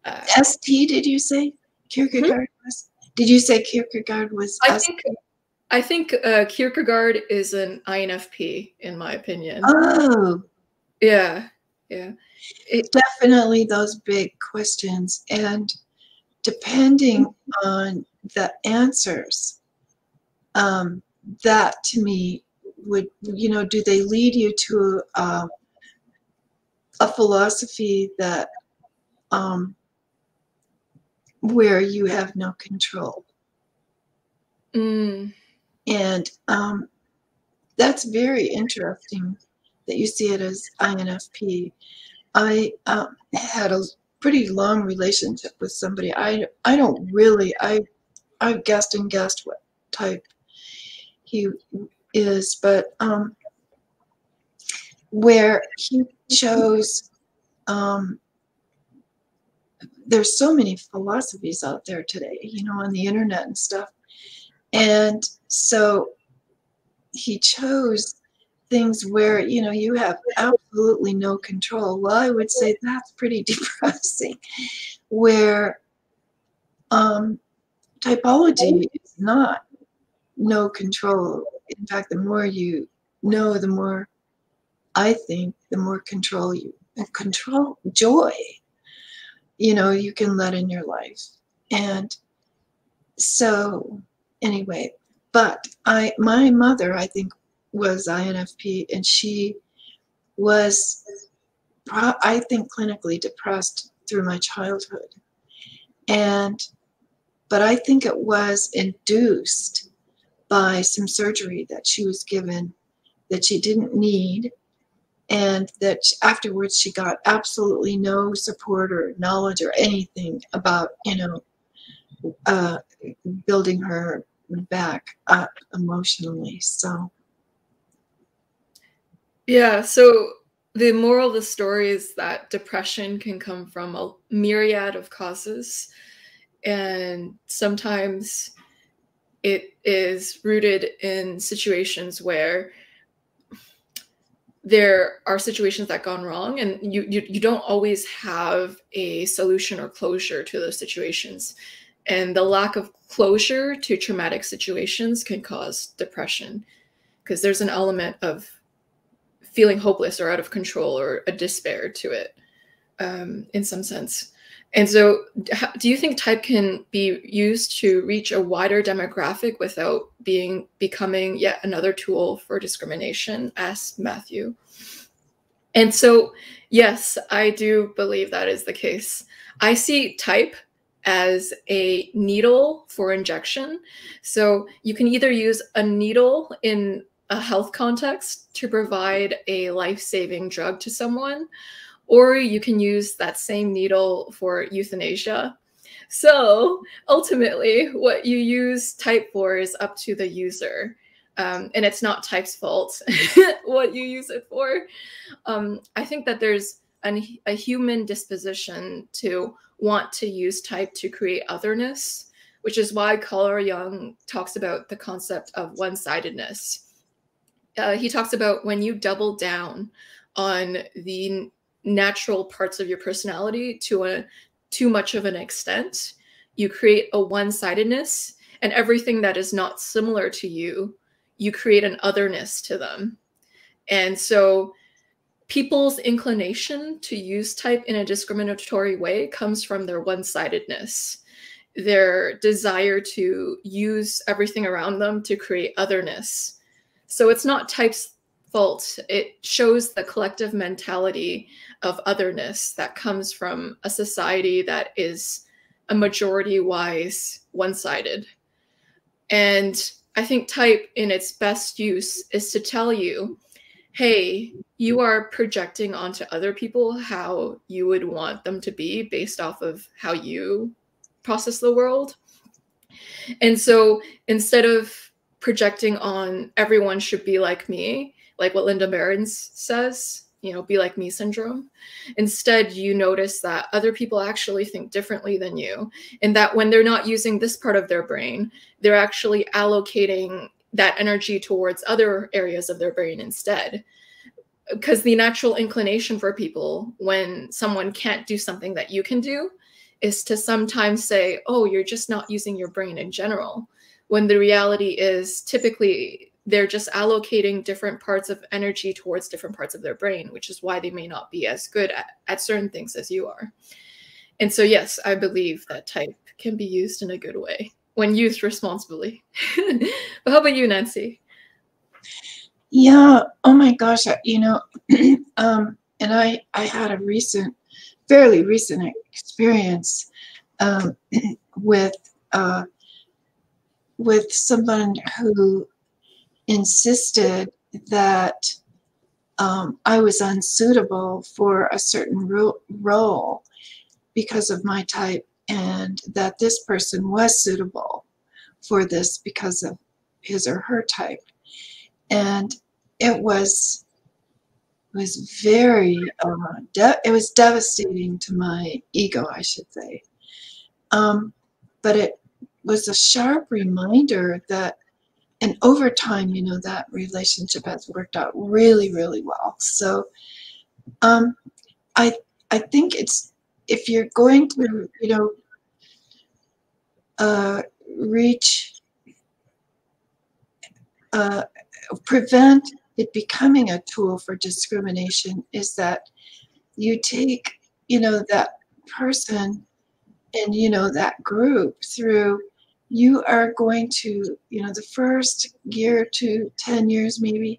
Uh, st did you say? Kierkegaard hmm? was? Did you say kierkegaard was i ST? think i think uh, kierkegaard is an infp in my opinion. Oh. Yeah yeah. It, definitely those big questions. And depending on the answers um, that to me would you know do they lead you to uh, a philosophy that um, where you have no control? Mm. and um, that's very interesting that you see it as infp i um, had a pretty long relationship with somebody i i don't really i i've guessed and guessed what type he is, but um, where he chose, um, there's so many philosophies out there today, you know, on the internet and stuff. And so he chose things where, you know, you have absolutely no control. Well, I would say that's pretty [LAUGHS] depressing, where um, typology is not no control in fact, the more you know, the more I think, the more control you control joy, you know, you can let in your life. And so, anyway, but I, my mother, I think, was INFP, and she was, I think, clinically depressed through my childhood. And, but I think it was induced by some surgery that she was given that she didn't need and that afterwards she got absolutely no support or knowledge or anything about you know uh, building her back up emotionally so yeah so the moral of the story is that depression can come from a myriad of causes and sometimes it is rooted in situations where there are situations that gone wrong and you, you you don't always have a solution or closure to those situations and the lack of closure to traumatic situations can cause depression because there's an element of feeling hopeless or out of control or a despair to it um, in some sense and so, do you think type can be used to reach a wider demographic without being becoming yet another tool for discrimination? asked Matthew. And so, yes, I do believe that is the case. I see type as a needle for injection. So you can either use a needle in a health context to provide a life saving drug to someone, or you can use that same needle for euthanasia. So ultimately, what you use type for is up to the user. Um, and it's not type's fault [LAUGHS] what you use it for. Um, I think that there's an, a human disposition to want to use type to create otherness, which is why Carl Jung talks about the concept of one sidedness. Uh, he talks about when you double down on the natural parts of your personality to a too much of an extent you create a one-sidedness and everything that is not similar to you you create an otherness to them. And so people's inclination to use type in a discriminatory way comes from their one-sidedness their desire to use everything around them to create otherness so it's not type's fault it shows the collective mentality of otherness that comes from a society that is a majority wise one sided. And I think type in its best use is to tell you, hey, you are projecting onto other people how you would want them to be based off of how you process the world. And so instead of projecting on everyone should be like me, like what Linda Berens says, you know, be like me syndrome. Instead, you notice that other people actually think differently than you, and that when they're not using this part of their brain, they're actually allocating that energy towards other areas of their brain instead. Because the natural inclination for people when someone can't do something that you can do is to sometimes say, oh, you're just not using your brain in general. When the reality is typically they're just allocating different parts of energy towards different parts of their brain, which is why they may not be as good at, at certain things as you are. And so, yes, I believe that type can be used in a good way when used responsibly. [LAUGHS] but how about you, Nancy? Yeah. Oh my gosh. You know, [CLEARS THROAT] um, and I I had a recent, fairly recent experience um, [CLEARS THROAT] with uh, with someone who insisted that um, I was unsuitable for a certain ro- role because of my type, and that this person was suitable for this because of his or her type. And it was was very uh, it was devastating to my ego, I should say. Um, but it was a sharp reminder that and over time, you know, that relationship has worked out really, really well. So um, I I think it's if you're going to, you know, uh, reach uh, prevent it becoming a tool for discrimination is that you take, you know, that person and, you know, that group through, you are going to, you know, the first year to 10 years maybe,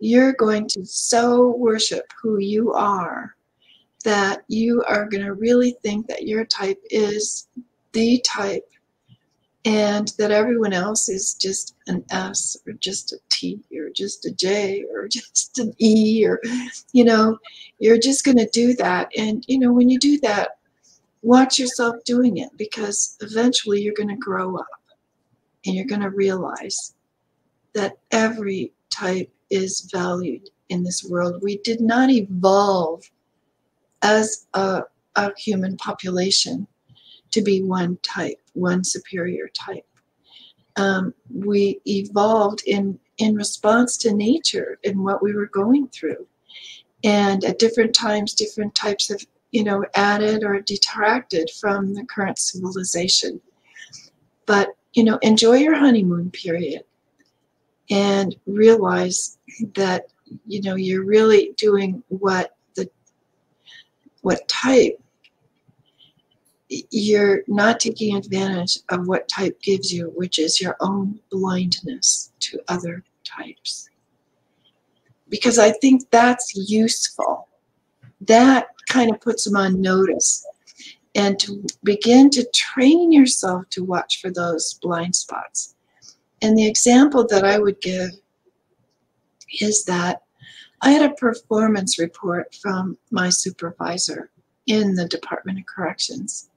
you're going to so worship who you are that you are going to really think that your type is the type and that everyone else is just an S or just a T or just a J or [LAUGHS] just an E or, you know, you're just going to do that. And, you know, when you do that, watch yourself doing it because eventually you're going to grow up and you're going to realize that every type is valued in this world. We did not evolve as a, a human population to be one type, one superior type. Um, we evolved in in response to nature and what we were going through, and at different times, different types have you know added or detracted from the current civilization. But you know, enjoy your honeymoon period, and realize that you know you're really doing what the what type you're not taking advantage of what type gives you, which is your own blindness to other types. Because I think that's useful. That kind of puts them on notice. And to begin to train yourself to watch for those blind spots. And the example that I would give is that I had a performance report from my supervisor in the Department of Corrections.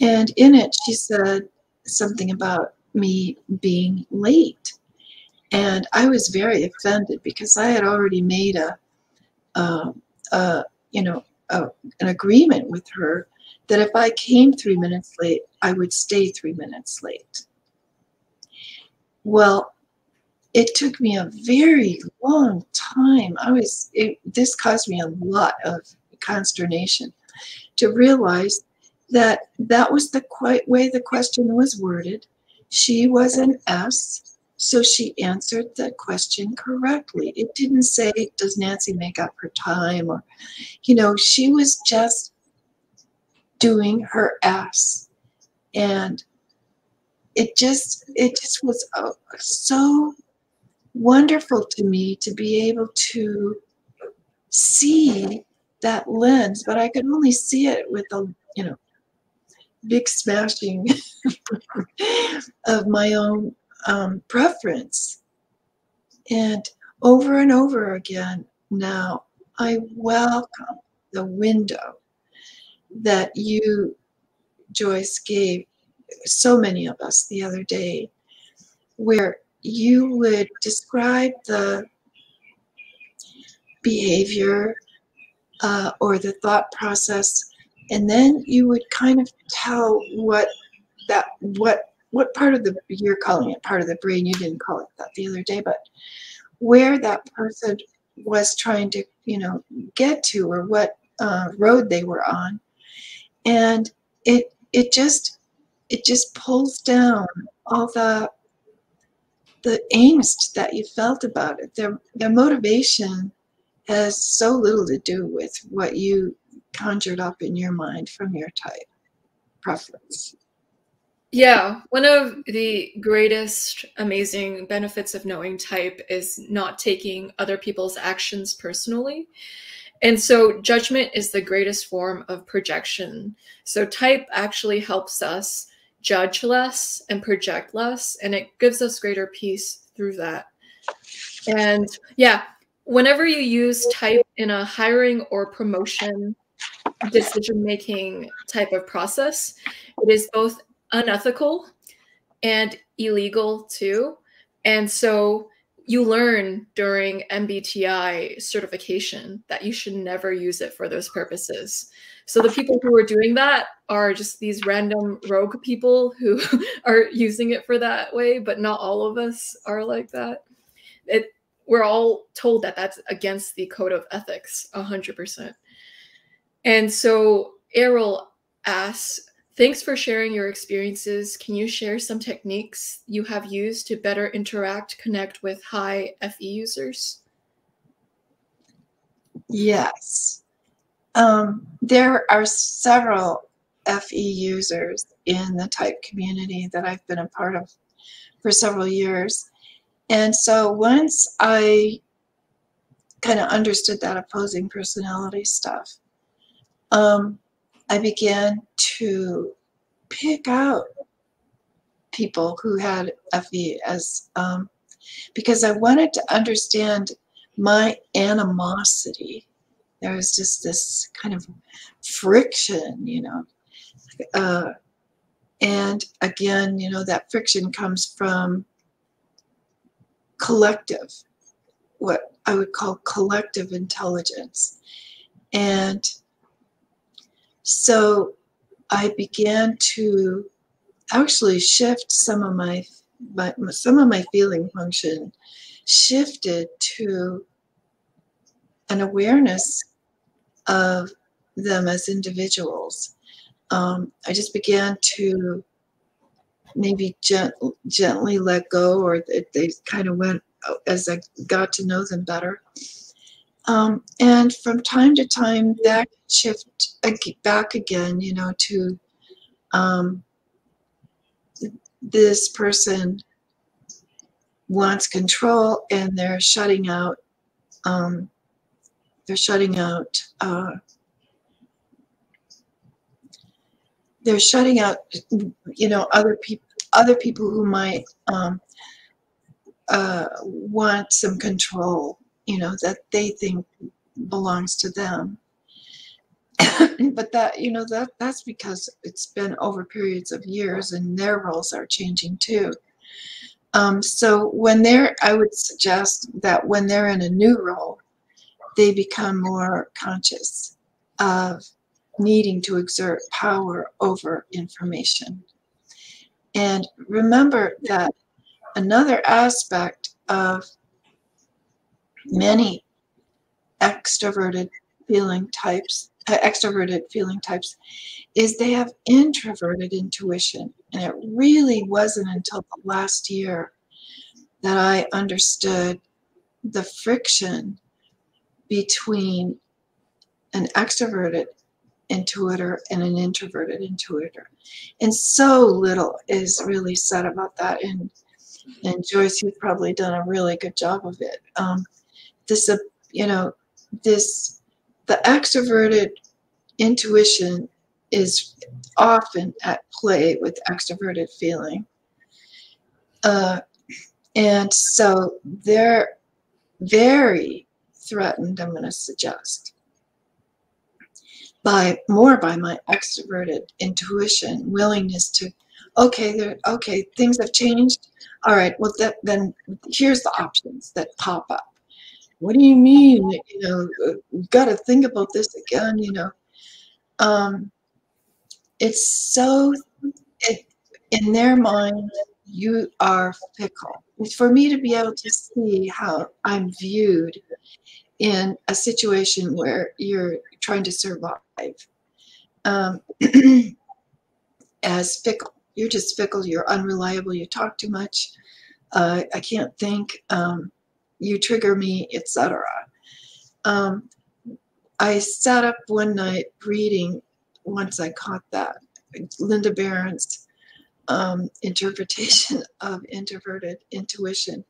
And in it, she said something about me being late. And I was very offended because I had already made a, uh, a you know, a, an agreement with her that if I came three minutes late, I would stay three minutes late. Well, it took me a very long time. I was, it, this caused me a lot of consternation to realize that that was the quite way the question was worded. She was an S, so she answered the question correctly. It didn't say, does Nancy make up her time? Or, you know, she was just doing her S. And it just, it just was uh, so wonderful to me to be able to see that lens, but I could only see it with a, you know, big smashing [LAUGHS] of my own um, preference. And over and over again, now I welcome the window that you, Joyce, gave so many of us the other day, where you would describe the behavior uh, or the thought process and then you would kind of tell what that what what part of the you're calling it part of the brain you didn't call it that the other day but where that person was trying to you know get to or what uh, road they were on and it it just it just pulls down all the the angst that you felt about it their their motivation has so little to do with what you conjured up in your mind from your type preference? Yeah, one of the greatest amazing benefits of knowing type is not taking other people's actions personally. And so judgment is the greatest form of projection. So type actually helps us judge less and project less, and it gives us greater peace through that. And yeah, whenever you use type in a hiring or promotion decision making type of process. It is both unethical and illegal too. And so you learn during MBTI certification that you should never use it for those purposes. So the people who are doing that are just these random rogue people who [LAUGHS] are using it for that way, but not all of us are like that. It, we're all told that that's against the code of ethics, 100%. And so Errol asks, Thanks for sharing your experiences. Can you share some techniques you have used to better interact, connect with high FE users? Yes. Um, there are several FE users in the type community that I've been a part of for several years. And so once I kind of understood that opposing personality stuff, um, I began to pick out people who had FE as um, because I wanted to understand my animosity. There was just this kind of friction, you know. Uh, and again, you know, that friction comes from collective, what I would call collective intelligence. And so I began to actually shift some of my, my some of my feeling function shifted to an awareness of them as individuals. Um, I just began to maybe gent- gently let go, or they, they kind of went as I got to know them better. Um, and from time to time, that shift back again, you know, to um, this person wants control and they're shutting out, um, they're shutting out, uh, they're shutting out, you know, other people, other people who might um, uh, want some control you know, that they think belongs to them. [COUGHS] but that, you know, that that's because it's been over periods of years and their roles are changing too. Um, so when they're, I would suggest that when they're in a new role, they become more conscious of needing to exert power over information. And remember that another aspect of many extroverted feeling types, uh, extroverted feeling types, is they have introverted intuition. And it really wasn't until the last year that I understood the friction between an extroverted intuitor and an introverted intuitor. And so little is really said about that. And, and Joyce, you've probably done a really good job of it. Um, this, uh, you know, this, the extroverted intuition is often at play with extroverted feeling. Uh, and so they're very threatened, I'm going to suggest, by more by my extroverted intuition, willingness to, okay, okay, things have changed. All right, well, that, then here's the options that pop up what do you mean? You know, we've got to think about this again, you know. Um, it's so, it, in their mind, you are fickle. For me to be able to see how I'm viewed in a situation where you're trying to survive um, [CLEARS THROAT] as fickle. You're just fickle, you're unreliable, you talk too much. Uh, I can't think. Um, you trigger me, etc. Um, I sat up one night reading, once I caught that, Linda Berens' um, interpretation [LAUGHS] of introverted intuition.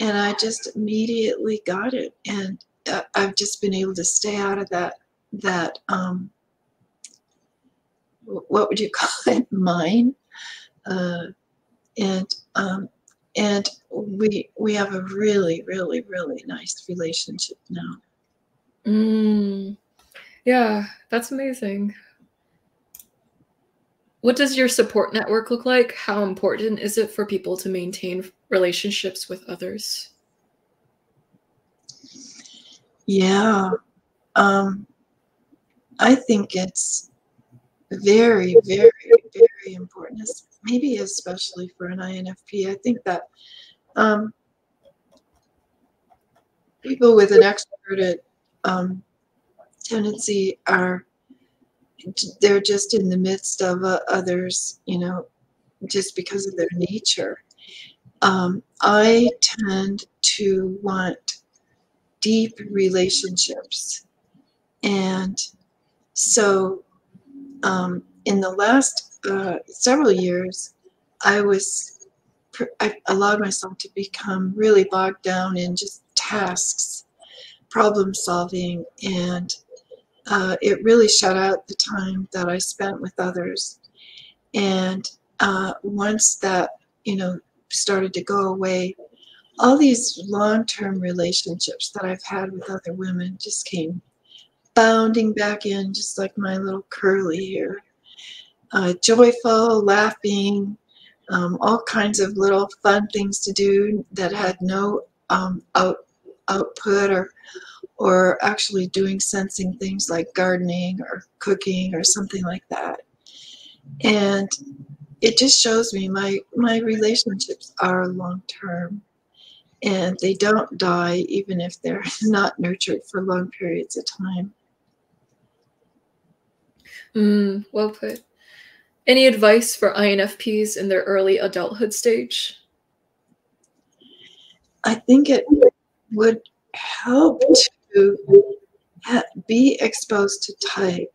And I just immediately got it. And uh, I've just been able to stay out of that, that um, what would you [LAUGHS] call it, mine. Uh, and um, and we we have a really really really nice relationship now. Mm. yeah that's amazing. What does your support network look like? How important is it for people to maintain relationships with others? Yeah um, i think it's very very very important maybe especially for an INFP. I think that um, people with an extroverted um, tendency are they're just in the midst of uh, others, you know, just because of their nature. Um, I tend to want deep relationships. And so um, in the last uh, several years, I was, I allowed myself to become really bogged down in just tasks, problem solving, and uh, it really shut out the time that I spent with others. And uh, once that, you know, started to go away, all these long-term relationships that I've had with other women just came bounding back in, just like my little curly here. Uh, joyful, laughing, um, all kinds of little fun things to do that had no um, out, output or or actually doing sensing things like gardening or cooking or something like that. And it just shows me my my relationships are long term and they don't die even if they're [LAUGHS] not nurtured for long periods of time. Mm, well put. Any advice for INFPs in their early adulthood stage? I think it would help to be exposed to type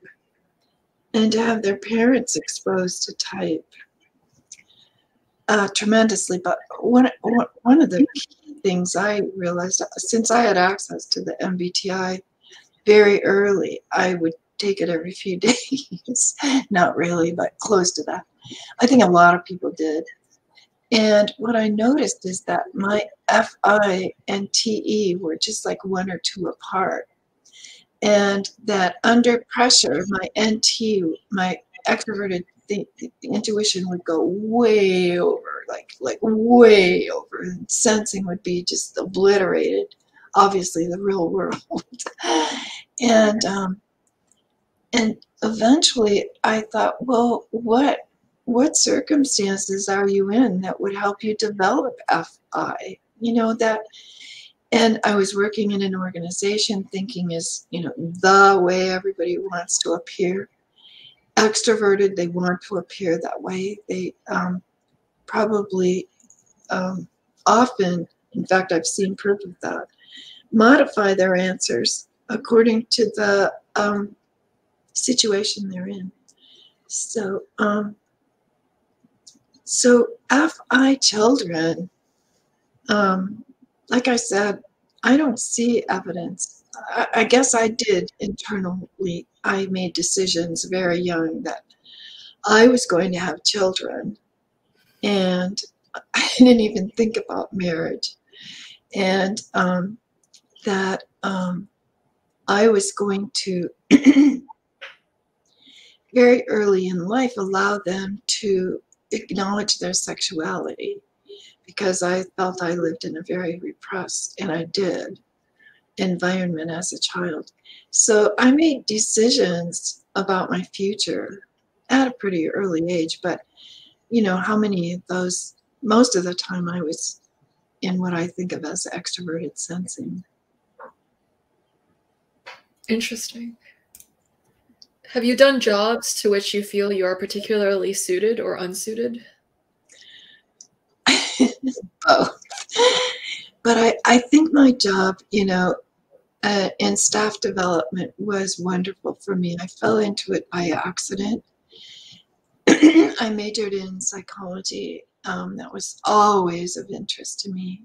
and to have their parents exposed to type uh, tremendously. But one, one of the key things I realized since I had access to the MBTI very early, I would take it every few [LAUGHS] days. Not really, but close to that. I think a lot of people did. And what I noticed is that my FI and TE were just like one or two apart. And that under pressure, my NE, my extroverted the, the, intuition would go way over, like like way over. And sensing would be just obliterated. Obviously, the real world. [LAUGHS] and um, and eventually, I thought, well, what what circumstances are you in that would help you develop FI? You know that. And I was working in an organization thinking is, you know, the way everybody wants to appear extroverted, they want to appear that way. They um, probably um, often, in fact, I've seen proof of that, modify their answers according to the um, situation they're in. So, um, so FI children, um, like I said, I don't see evidence. I, I guess I did internally I made decisions very young that I was going to have children. And [LAUGHS] I didn't even think about marriage. And um, that um, I was going to [CLEARS THROAT] very early in life allow them to acknowledge their sexuality because I felt I lived in a very repressed, and I did, environment as a child. So I made decisions about my future at a pretty early age, but you know, how many of those, most of the time I was in what I think of as extroverted sensing. Interesting. Have you done jobs to which you feel you are particularly suited or unsuited? [LAUGHS] Both. But I, I think my job, you know, uh, and staff development was wonderful for me. I fell into it by accident. [CLEARS THROAT] I majored in psychology. Um, that was always of interest to me.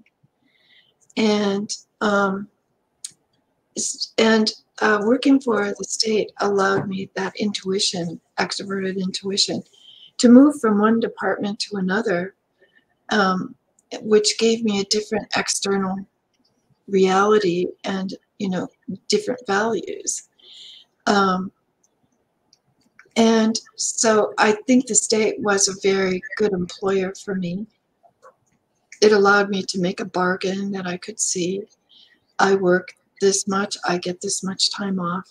And um, and uh, working for the state allowed me that intuition, extroverted intuition, to move from one department to another, um, which gave me a different external reality and you know different values. Um, and so i think the state was a very good employer for me. It allowed me to make a bargain that i could see. I work this much i get this much time off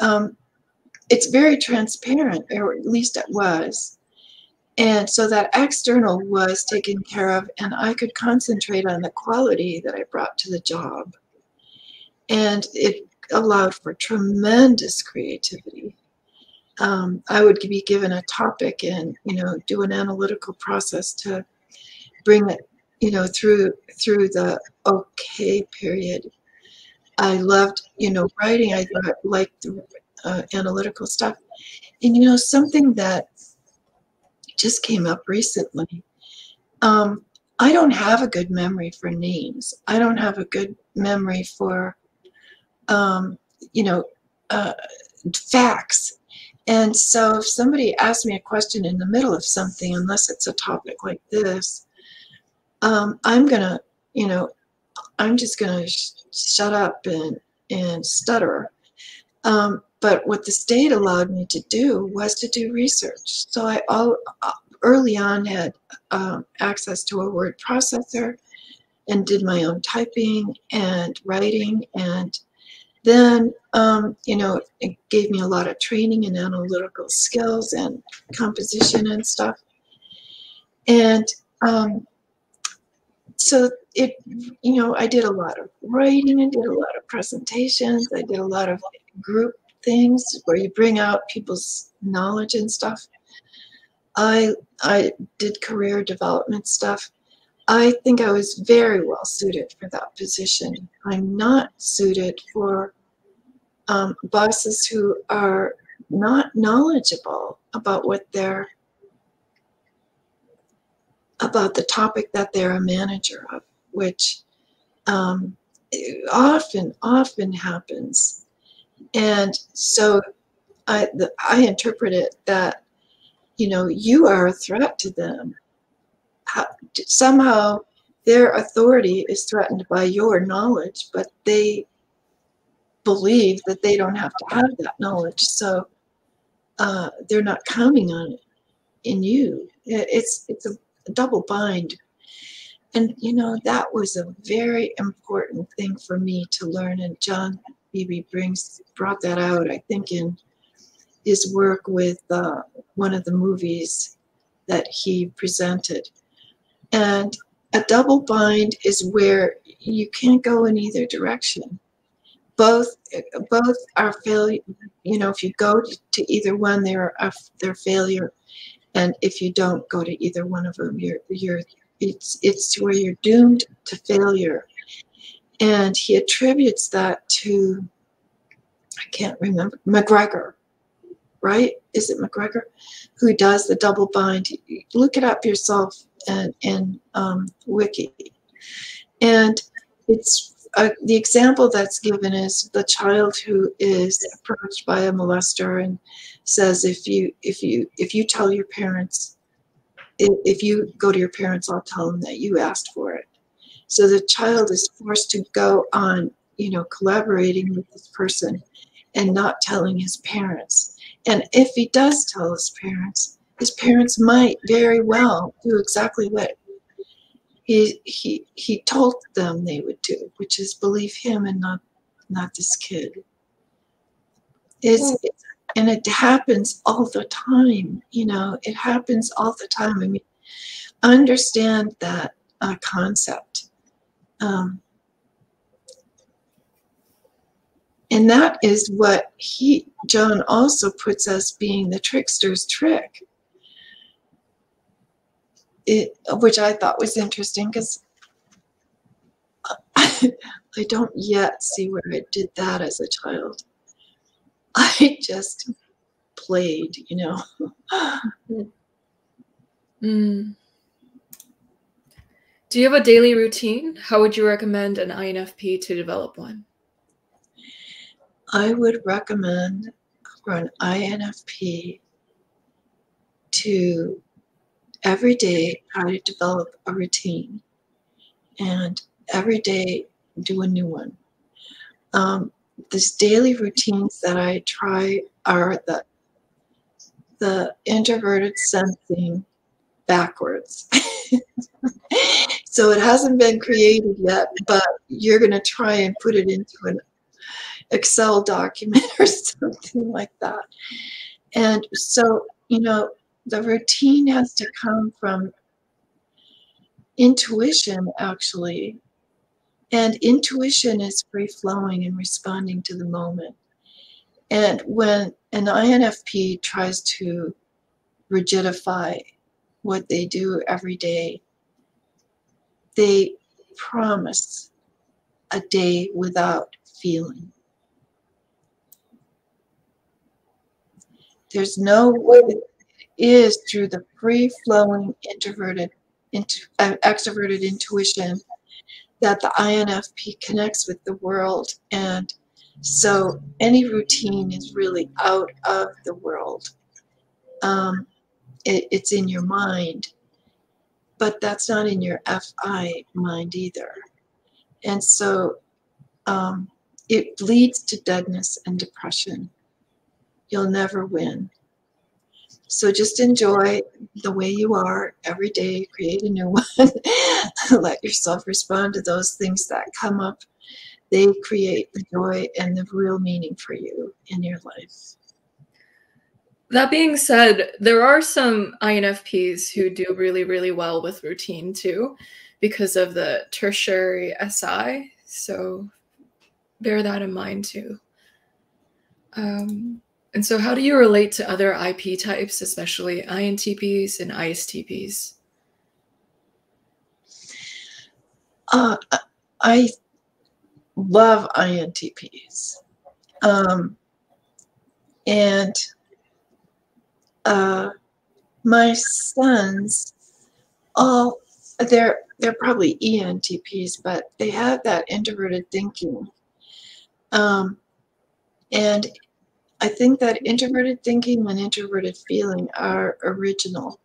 um, it's very transparent or at least it was and so that external was taken care of, and I could concentrate on the quality that I brought to the job. And it allowed for tremendous creativity. um, I would be given a topic and you know do an analytical process to bring it you know through through the okay period. I loved you know writing. I liked uh, analytical stuff, and you know something that just came up recently. Um, I don't have a good memory for names. I don't have a good memory for, um, you know, uh, facts. And so if somebody asks me a question in the middle of something, unless it's a topic like this, um, I'm going to, you know, I'm just going to sh- shut up and, and stutter. Um, but what the state allowed me to do was to do research. So I all, uh, early on had um, access to a word processor and did my own typing and writing and then um, you know it gave me a lot of training in analytical skills and composition and stuff and um, so it you know i did a lot of writing i did a lot of presentations i did a lot of group things where you bring out people's knowledge and stuff. I i did career development stuff. I think I was very well suited for that position. I'm not suited for um, bosses who are not knowledgeable about what they're about the topic that they're a manager of, which um, often often happens. And so I the, I interpret it that you know you are a threat to them how, somehow their authority is threatened by your knowledge, but they believe that they don't have to have that knowledge. So uh, they're not counting on it in you. It's it's a double bind. And you know that was a very important thing for me to learn. And John Beebe brings brought that out, I think, in his work with uh, one of the movies that he presented. And a double bind is where you can't go in either direction. Both both are failure. You know, if you go to either one, they're a, they're failure, and if you don't go to either one of them, you're you're it's it's where you're doomed to failure. And he attributes that to I can't remember McGregor, right? Is it McGregor who does the double bind? Look it up yourself and, um, Wiki. And it's uh, the example that's given is the child who is approached by a molester and says, if you if you if you tell your parents, if, you go to your parents, I'll tell them that you asked for it. So the child is forced to go on, you know, collaborating with this person and not telling his parents. And if he does tell his parents, his parents might very well do exactly what he he he told them they would do, which is believe him and not not this kid. It's, it's and it happens all the time. You know, it happens all the time. I mean, understand that uh, concept. Um, and that is what he John also puts us being the trickster's trick it, which I thought was interesting because I, [LAUGHS] I don't yet see where I did that as a child. [LAUGHS] I just played, you know. [LAUGHS] mm. Do you have a daily routine? How would you recommend an INFP to develop one? I would recommend for an INFP to every day try to develop a routine and every day do a new one. Um, these daily routines that I try are the the introverted sensing backwards. [LAUGHS] so it hasn't been created yet, but you're going to try and put it into an Excel document [LAUGHS] or something like that. And so, you know, the routine has to come from intuition, actually. And intuition is free flowing and responding to the moment. And when an INFP tries to rigidify what they do every day, they promise a day without feeling. There's no way it is through the free flowing introverted, into, uh, extroverted intuition that the INFP connects with the world. And so any routine is really out of the world. Um, it, it's in your mind, but that's not in your FI mind either. And so um, it leads to deadness and depression. You'll never win. So just enjoy the way you are every day, create a new [LAUGHS] one. Let yourself respond to those things that come up. They create the joy and the real meaning for you in your life. That being said, there are some INFPs who do really, really well with routine too, because of the tertiary SI. So bear that in mind too. Um, and so, how do you relate to other IP types, especially INTPs and ISTPs? Uh, I love INTPs. Um, and uh, my sons all they're they're probably ENTPs, but they have that introverted thinking. Um, and I think that introverted thinking and introverted feeling are original.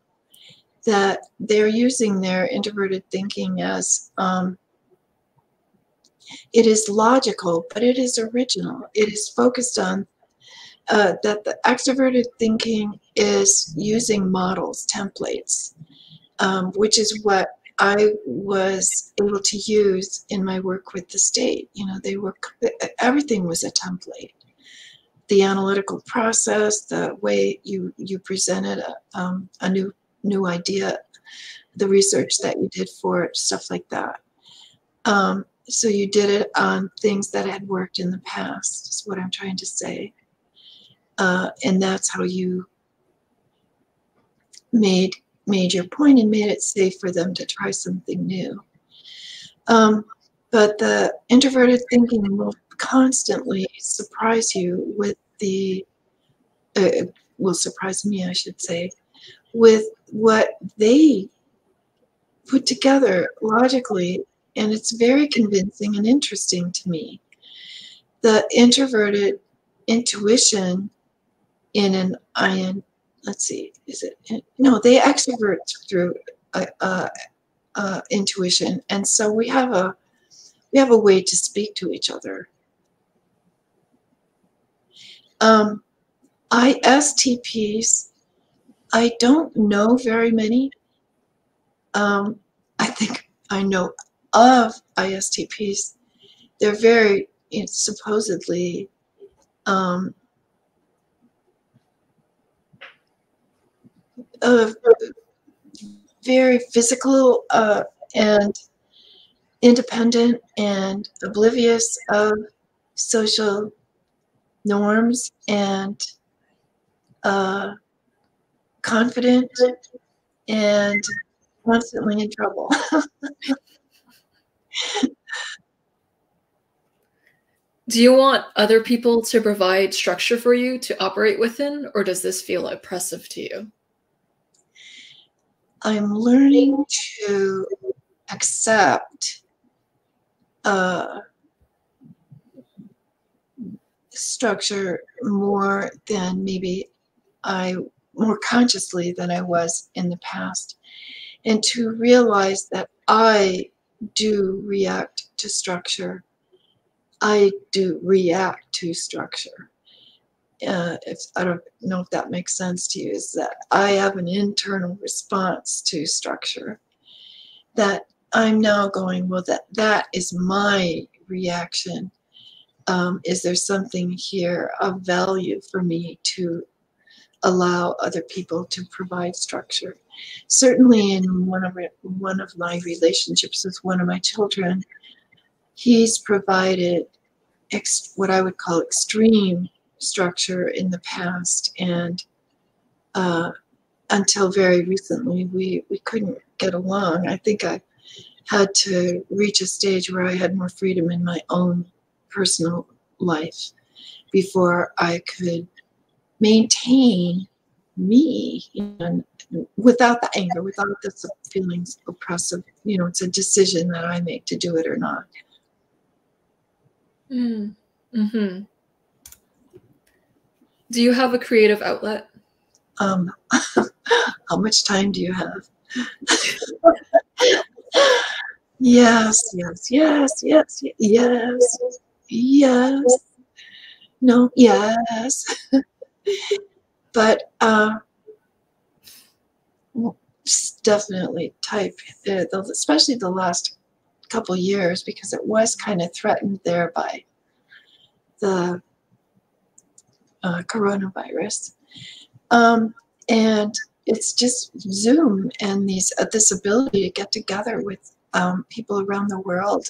That they're using their introverted thinking as um, it is logical, but it is original. It is focused on uh, that the extroverted thinking is using models, templates, um, which is what I was able to use in my work with the state. You know, they were everything was a template the analytical process, the way you you presented a, um, a new new idea, the research that you did for it, stuff like that. Um, so you did it on things that had worked in the past. Is what I'm trying to say, uh, and that's how you made made your point and made it safe for them to try something new. Um, but the introverted thinking will constantly surprise you with the, uh, will surprise me, I should say, with what they put together logically. And it's very convincing and interesting to me. The introverted intuition in an IN, let's see, is it, no, they extrovert through uh, uh, uh, intuition. And so we have a, we have a way to speak to each other um, ISTPs, I don't know very many. Um, I think I know of ISTPs. They're very you know, supposedly um, uh, very physical uh, and independent and oblivious of social norms and uh, confident and constantly in trouble. [LAUGHS] Do you want other people to provide structure for you to operate within, or does this feel oppressive to you? I'm learning to accept uh, structure more than maybe I more consciously than I was in the past. And to realize that I do react to structure. I do react to structure. Uh, if I don't know if that makes sense to you, is that I have an internal response to structure that I'm now going, well, that that is my reaction um, is there something here of value for me to allow other people to provide structure? Certainly, in one of one of my relationships with one of my children, he's provided ex- what I would call extreme structure in the past, and uh, until very recently, we we couldn't get along. I think I had to reach a stage where I had more freedom in my own personal life before I could maintain me and without the anger, without the feelings oppressive. You know, it's a decision that I make to do it or not. Mm. Hmm. Do you have a creative outlet? Um, [LAUGHS] how much time do you have? [LAUGHS] yes, yes, yes, yes, yes, yes. No, yes. [LAUGHS] but uh, definitely type, uh, especially the last couple years, because it was kind of threatened there by the uh, coronavirus. Um, and it's just Zoom and these uh, this ability to get together with um, people around the world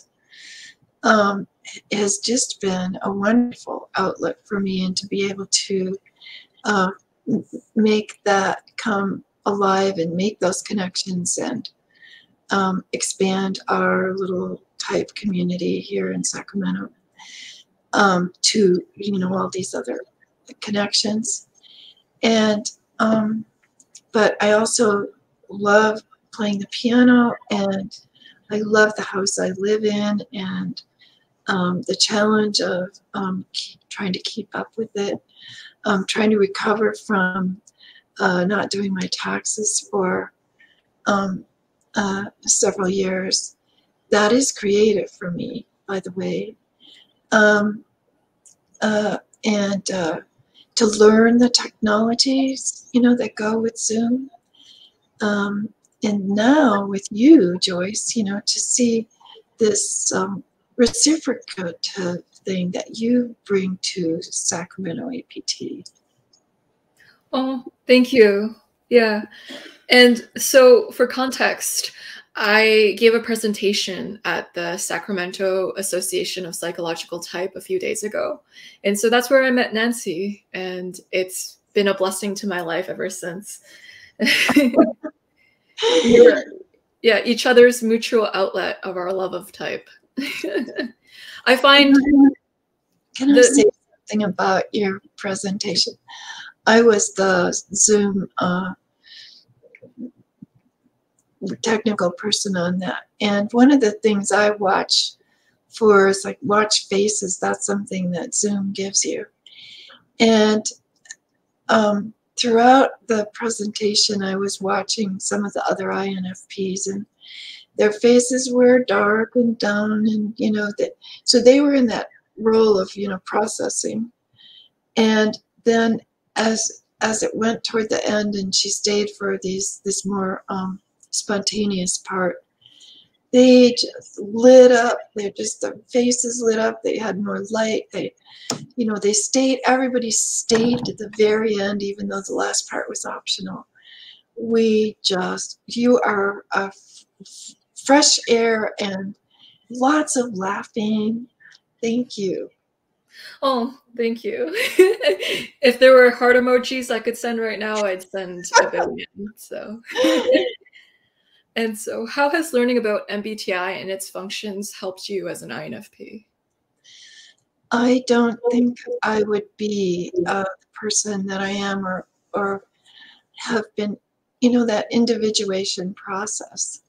um, has just been a wonderful outlet for me and to be able to uh, make that come alive and make those connections and um, expand our little type community here in Sacramento um, to you know all these other connections. And um, but I also love playing the piano and I love the house I live in and um, the challenge of um, trying to keep up with it um, trying to recover from uh, not doing my taxes for um, uh, several years. That is creative for me, by the way. Um, uh, and uh, to learn the technologies, you know, that go with Zoom. Um, and now with you, Joyce, you know, to see this um, reciprocative thing that you bring to Sacramento APT. Oh, thank you. Yeah. And so, for context, I gave a presentation at the Sacramento Association of Psychological Type a few days ago. And so that's where I met Nancy, and it's been a blessing to my life ever since. [LAUGHS] [LAUGHS] yeah, each other's mutual outlet of our love of type. I find. Can I the, say something about your presentation? I was the Zoom uh, technical person on that. And one of the things I watch for is like watch faces. That's something that Zoom gives you. And um, throughout the presentation, I was watching some of the other INFPs and their faces were dark and down and, you know, that, so they were in that role of, you know, processing. And then as as it went toward the end and she stayed for these this more um, spontaneous part they just lit up. They're just their faces lit up. They had more light. They you know they stayed everybody stayed to the very end even though the last part was optional. We just you are a fresh air and lots of laughing thank you Oh, thank you. [LAUGHS] if there were heart emojis I could send right now, I'd send a billion. So, [LAUGHS] and so, how has learning about MBTI and its functions helped you as an INFP? I don't think I would be uh, the person that I am, or or have been, you know, that individuation process.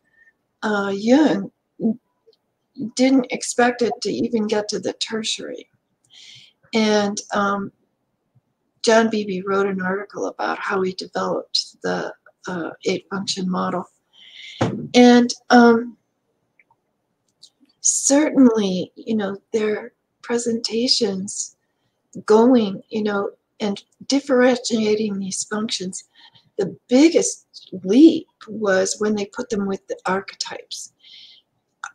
Uh, Jung didn't expect it to even get to the tertiary and um, John Beebe wrote an article about how he developed the uh, eight function model. And um, certainly, you know, their presentations going, you know, and differentiating these functions, the biggest leap was when they put them with the archetypes.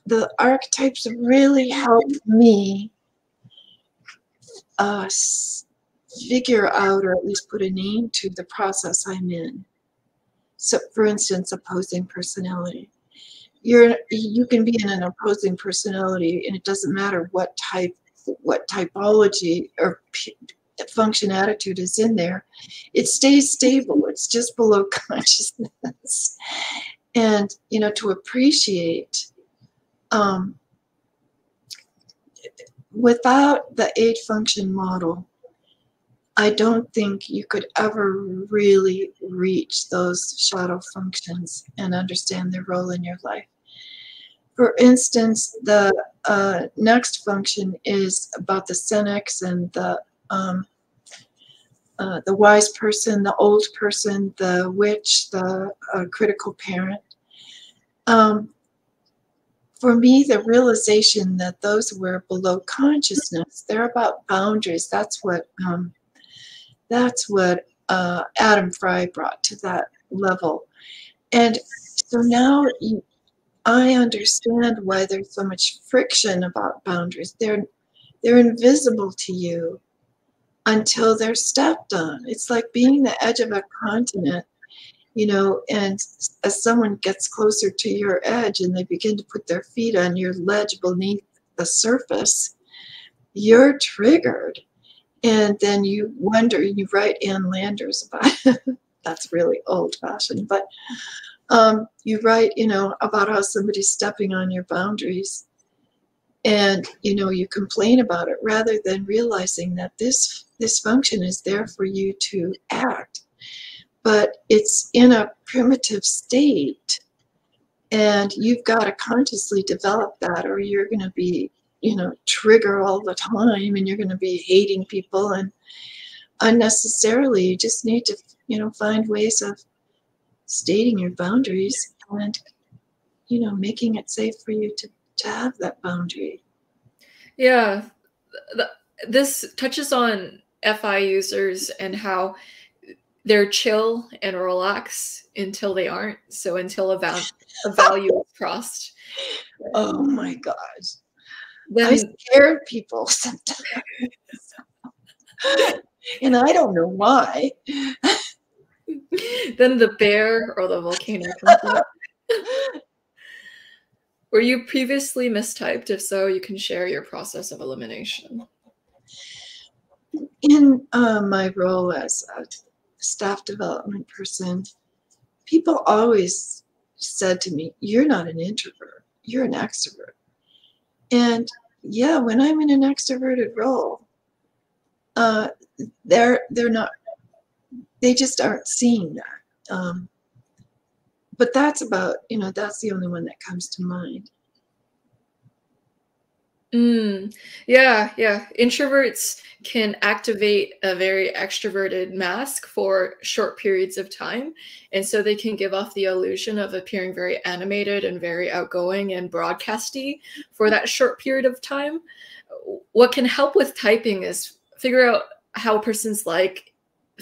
The archetypes really helped me uh, figure out or at least put a name to the process I'm in. So, for instance, opposing personality. You're you can be in an opposing personality, and it doesn't matter what type, what typology or function attitude is in there, it stays stable. It's just below [LAUGHS] consciousness. And, you know, to appreciate um, without the eight function model, I don't think you could ever really reach those shadow functions and understand their role in your life. For instance, the uh, next function is about the Senex and the um, uh, the wise person, the old person, the witch, the uh, critical parent. Um, for me, the realization that those were below consciousness, they're about boundaries. That's what um, that's what uh, Adam Fry brought to that level. And so now I understand why there's so much friction about boundaries. They're they're invisible to you until they're stepped on. It's like being the edge of a continent, you know, and as someone gets closer to your edge and they begin to put their feet on your ledge beneath the surface, you're triggered. And then you wonder, you write Ann Landers about [LAUGHS] that's really old fashioned, but um, you write, you know, about how somebody's stepping on your boundaries and you know you complain about it rather than realizing that this this function is there for you to act. But it's in a primitive state and you've got to consciously develop that or you're going to be you know trigger all the time and you're going to be hating people and unnecessarily. You just need to you know find ways of stating your boundaries and you know making it safe for you to to have that boundary. Yeah, this touches on FI users and how they're chill and relax until they aren't. So until a, val- a value is crossed. [LAUGHS] Oh my God. Then, I scare people [LAUGHS] sometimes. and I don't know why. [LAUGHS] then the bear or the volcano comes were you previously mistyped? If so, you can share your process of elimination. In uh, my role as a staff development person, people always said to me, You're not an introvert, you're an extrovert. And yeah, when I'm in an extroverted role, uh, they're they're not they just aren't seeing that. Um, but that's about you know that's the only one that comes to mind. Mm, yeah yeah. Introverts can activate a very extroverted mask for short periods of time and so they can give off the illusion of appearing very animated and very outgoing and broadcasty for that short period of time. What can help with typing is figure out how a person's like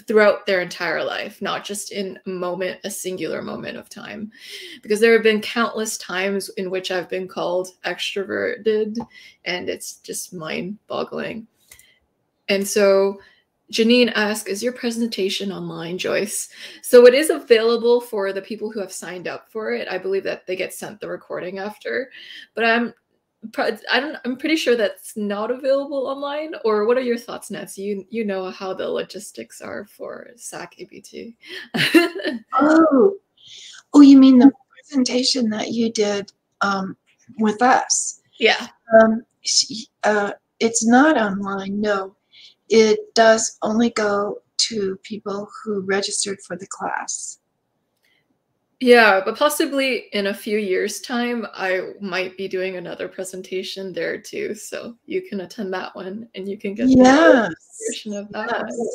throughout their entire life, not just in a moment, a singular moment of time. Because there have been countless times in which I've been called extroverted, and it's just mind boggling. And so Janine asked, Is your presentation online, Joyce? So it is available for the people who have signed up for it. I believe that they get sent the recording after, but I'm I don't. I'm pretty sure that's not available online. Or what are your thoughts, Nancy? You you know how the logistics are for SacAPT. [LAUGHS] oh, oh, you mean the presentation that you did um, with us? Yeah. Um, uh, it's not online. No, it does only go to people who registered for the class. Yeah, but possibly in a few years' time, I might be doing another presentation there too. So you can attend that one and you can get yes. the of that yes. one.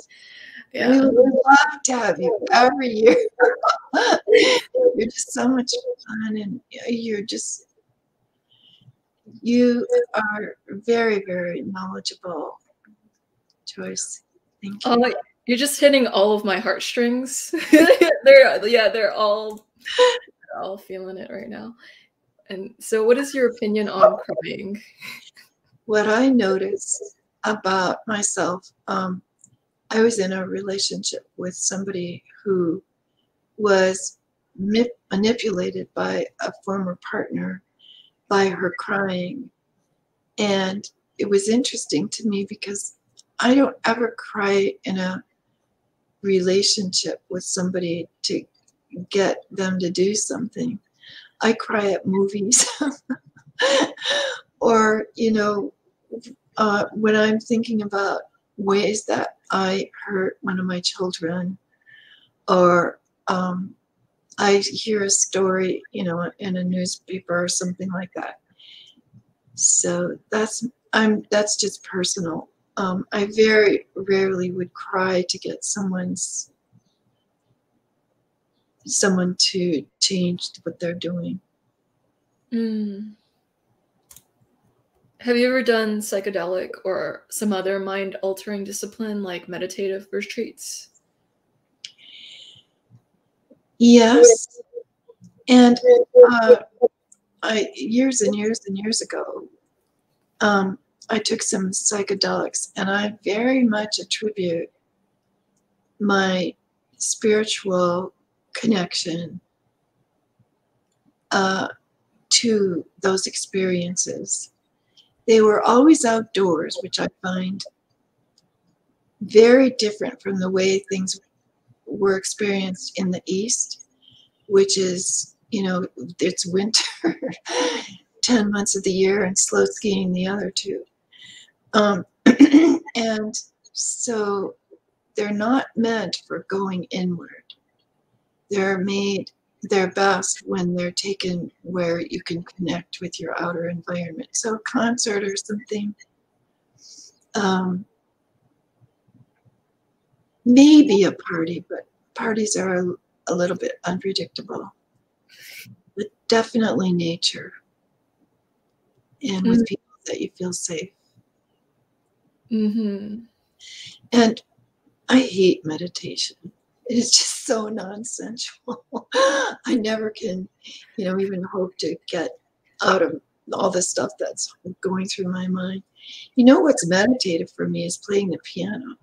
Yeah. We would love to have you every year. [LAUGHS] you're just so much fun and you're just you are very, very knowledgeable, Joyce. Thank you. Oh, you're just hitting all of my heartstrings. [LAUGHS] they're yeah, they're all all feeling it right now. And so, what is your opinion on crying? What I noticed about myself, um, I was in a relationship with somebody who was manipulated by a former partner by her crying. And it was interesting to me because I don't ever cry in a relationship with somebody to get them to do something. I cry at movies. [LAUGHS] or, you know, uh, when I'm thinking about ways that I hurt one of my children, or um, I hear a story, you know, in a newspaper or something like that. So that's I'm that's just personal. Um, I very rarely would cry to get someone's someone to change what they're doing. Mm. Have you ever done psychedelic or some other mind altering discipline like meditative retreats? Yes. And uh, I years and years and years ago, um, I took some psychedelics, and I very much attribute my spiritual connection uh, to those experiences. They were always outdoors, which I find very different from the way things were experienced in the East, which is, you know, it's winter [LAUGHS] 10 months of the year and slow skiing the other two. Um, [CLEARS THROAT] and so they're not meant for going inward. They're made their best when they're taken where you can connect with your outer environment. So a concert or something. Um, maybe a party, but parties are a, a little bit unpredictable. But definitely nature and mm-hmm. with people that you feel safe. Mm-hmm. And I hate meditation [LAUGHS] it's just so nonsensical. [LAUGHS] I never can, you know, even hope to get out of all the stuff that's going through my mind. You know what's meditative for me is playing the piano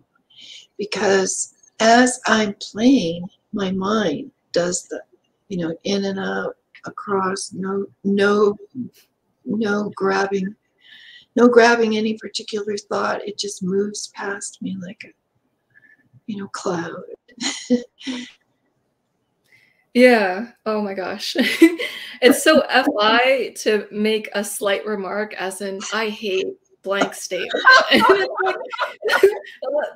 because as I'm playing, my mind does the, you know, in and out, across, no, no, no grabbing, no grabbing any particular thought. It just moves past me like a, you know, cloud. Yeah. Oh my gosh. [LAUGHS] it's so FI to make a slight remark, as in, I hate blank statement. [LAUGHS]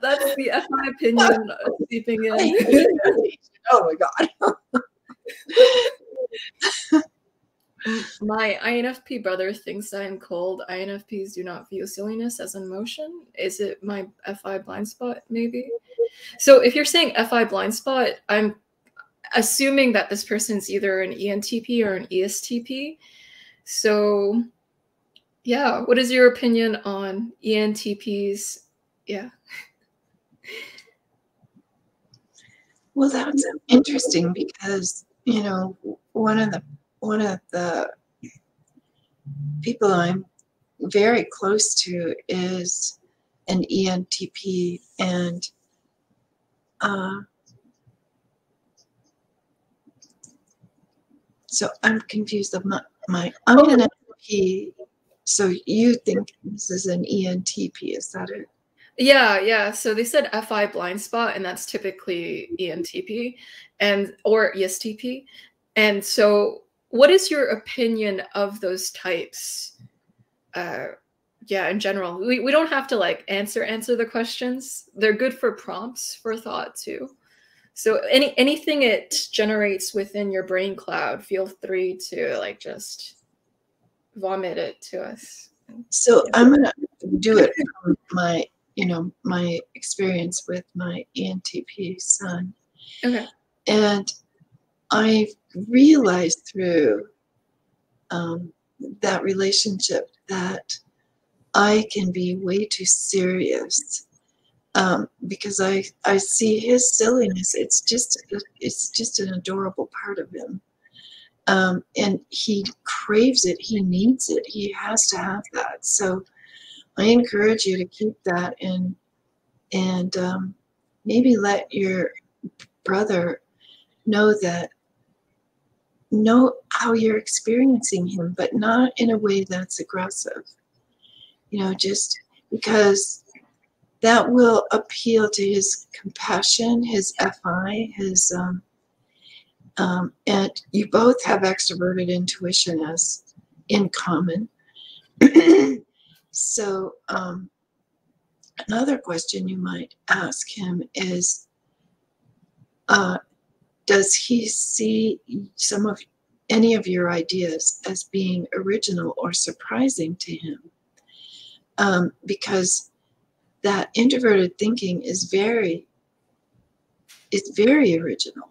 That's the FI opinion seeping in. [LAUGHS] oh my God. My INFP brother thinks I am cold. INFPs do not view silliness as emotion. Is it my FI blind spot, maybe? So if you're saying FI blind spot, I'm assuming that this person's either an ENTP or an ESTP. So yeah, what is your opinion on ENTPs? Yeah. Well, that's interesting because, you know, one of the one of the people I'm very close to is an ENTP, and uh, so I'm confused of my, my I'm an ENTP. So you think this is an ENTP? Is that it? Yeah, yeah. So they said FI blind spot, and that's typically ENTP, and or ESTP. And so what is your opinion of those types? Uh yeah in general. We, we don't have to like answer answer the questions. They're good for prompts for thought too. So any anything it generates within your brain cloud feel free to like just vomit it to us. So i'm gonna do it from my you know my experience with my entp son. Okay. And i realized through um, that relationship that I can be way too serious um, because I I see his silliness. It's just it's just an adorable part of him, um, and he craves it. He needs it. He has to have that. So I encourage you to keep that and and um, maybe let your brother know that know how you're experiencing him, but not in a way that's aggressive. You know, just because that will appeal to his compassion, his FI, his um, um, and you both have extroverted intuition as in common. [CLEARS THROAT] so um, another question you might ask him is, uh, does he see some of any of your ideas as being original or surprising to him? Um, because that introverted thinking is very, it's very original.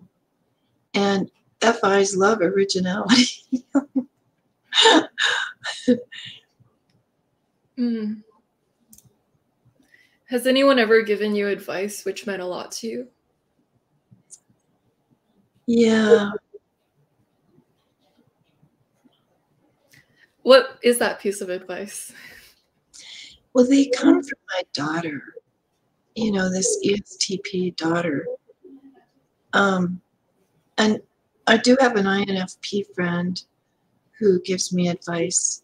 And FIs love originality. [LAUGHS] mm. Has anyone ever given you advice which meant a lot to you? Yeah. What is that piece of advice? Well, they come from my daughter, you know, this ESTP daughter. Um, and I do have an INFP friend who gives me advice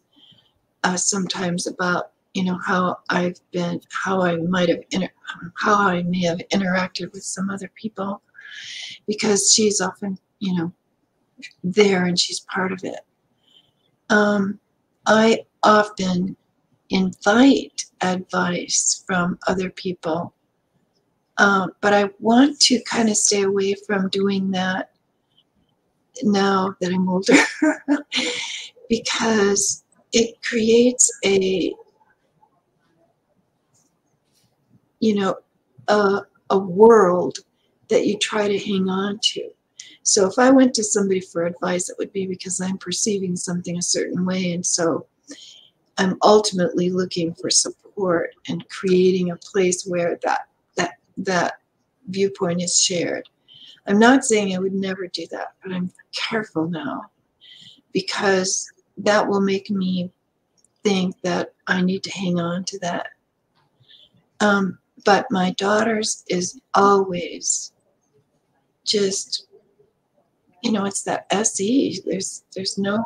uh, sometimes about, you know, how I've been, how I might have, inter- how I may have interacted with some other people, because she's often, you know, there and she's part of it. Um, I often invite advice from other people, um, but I want to kind of stay away from doing that now that I'm older [LAUGHS] because it creates a you know a, a world that you try to hang on to so if i went to somebody for advice it would be because i'm perceiving something a certain way and so i'm ultimately looking for support and creating a place where that that that viewpoint is shared I'm not saying I would never do that, but I'm careful now because that will make me think that I need to hang on to that. Um, but my daughter's is always just, you know, it's that SE. There's there's no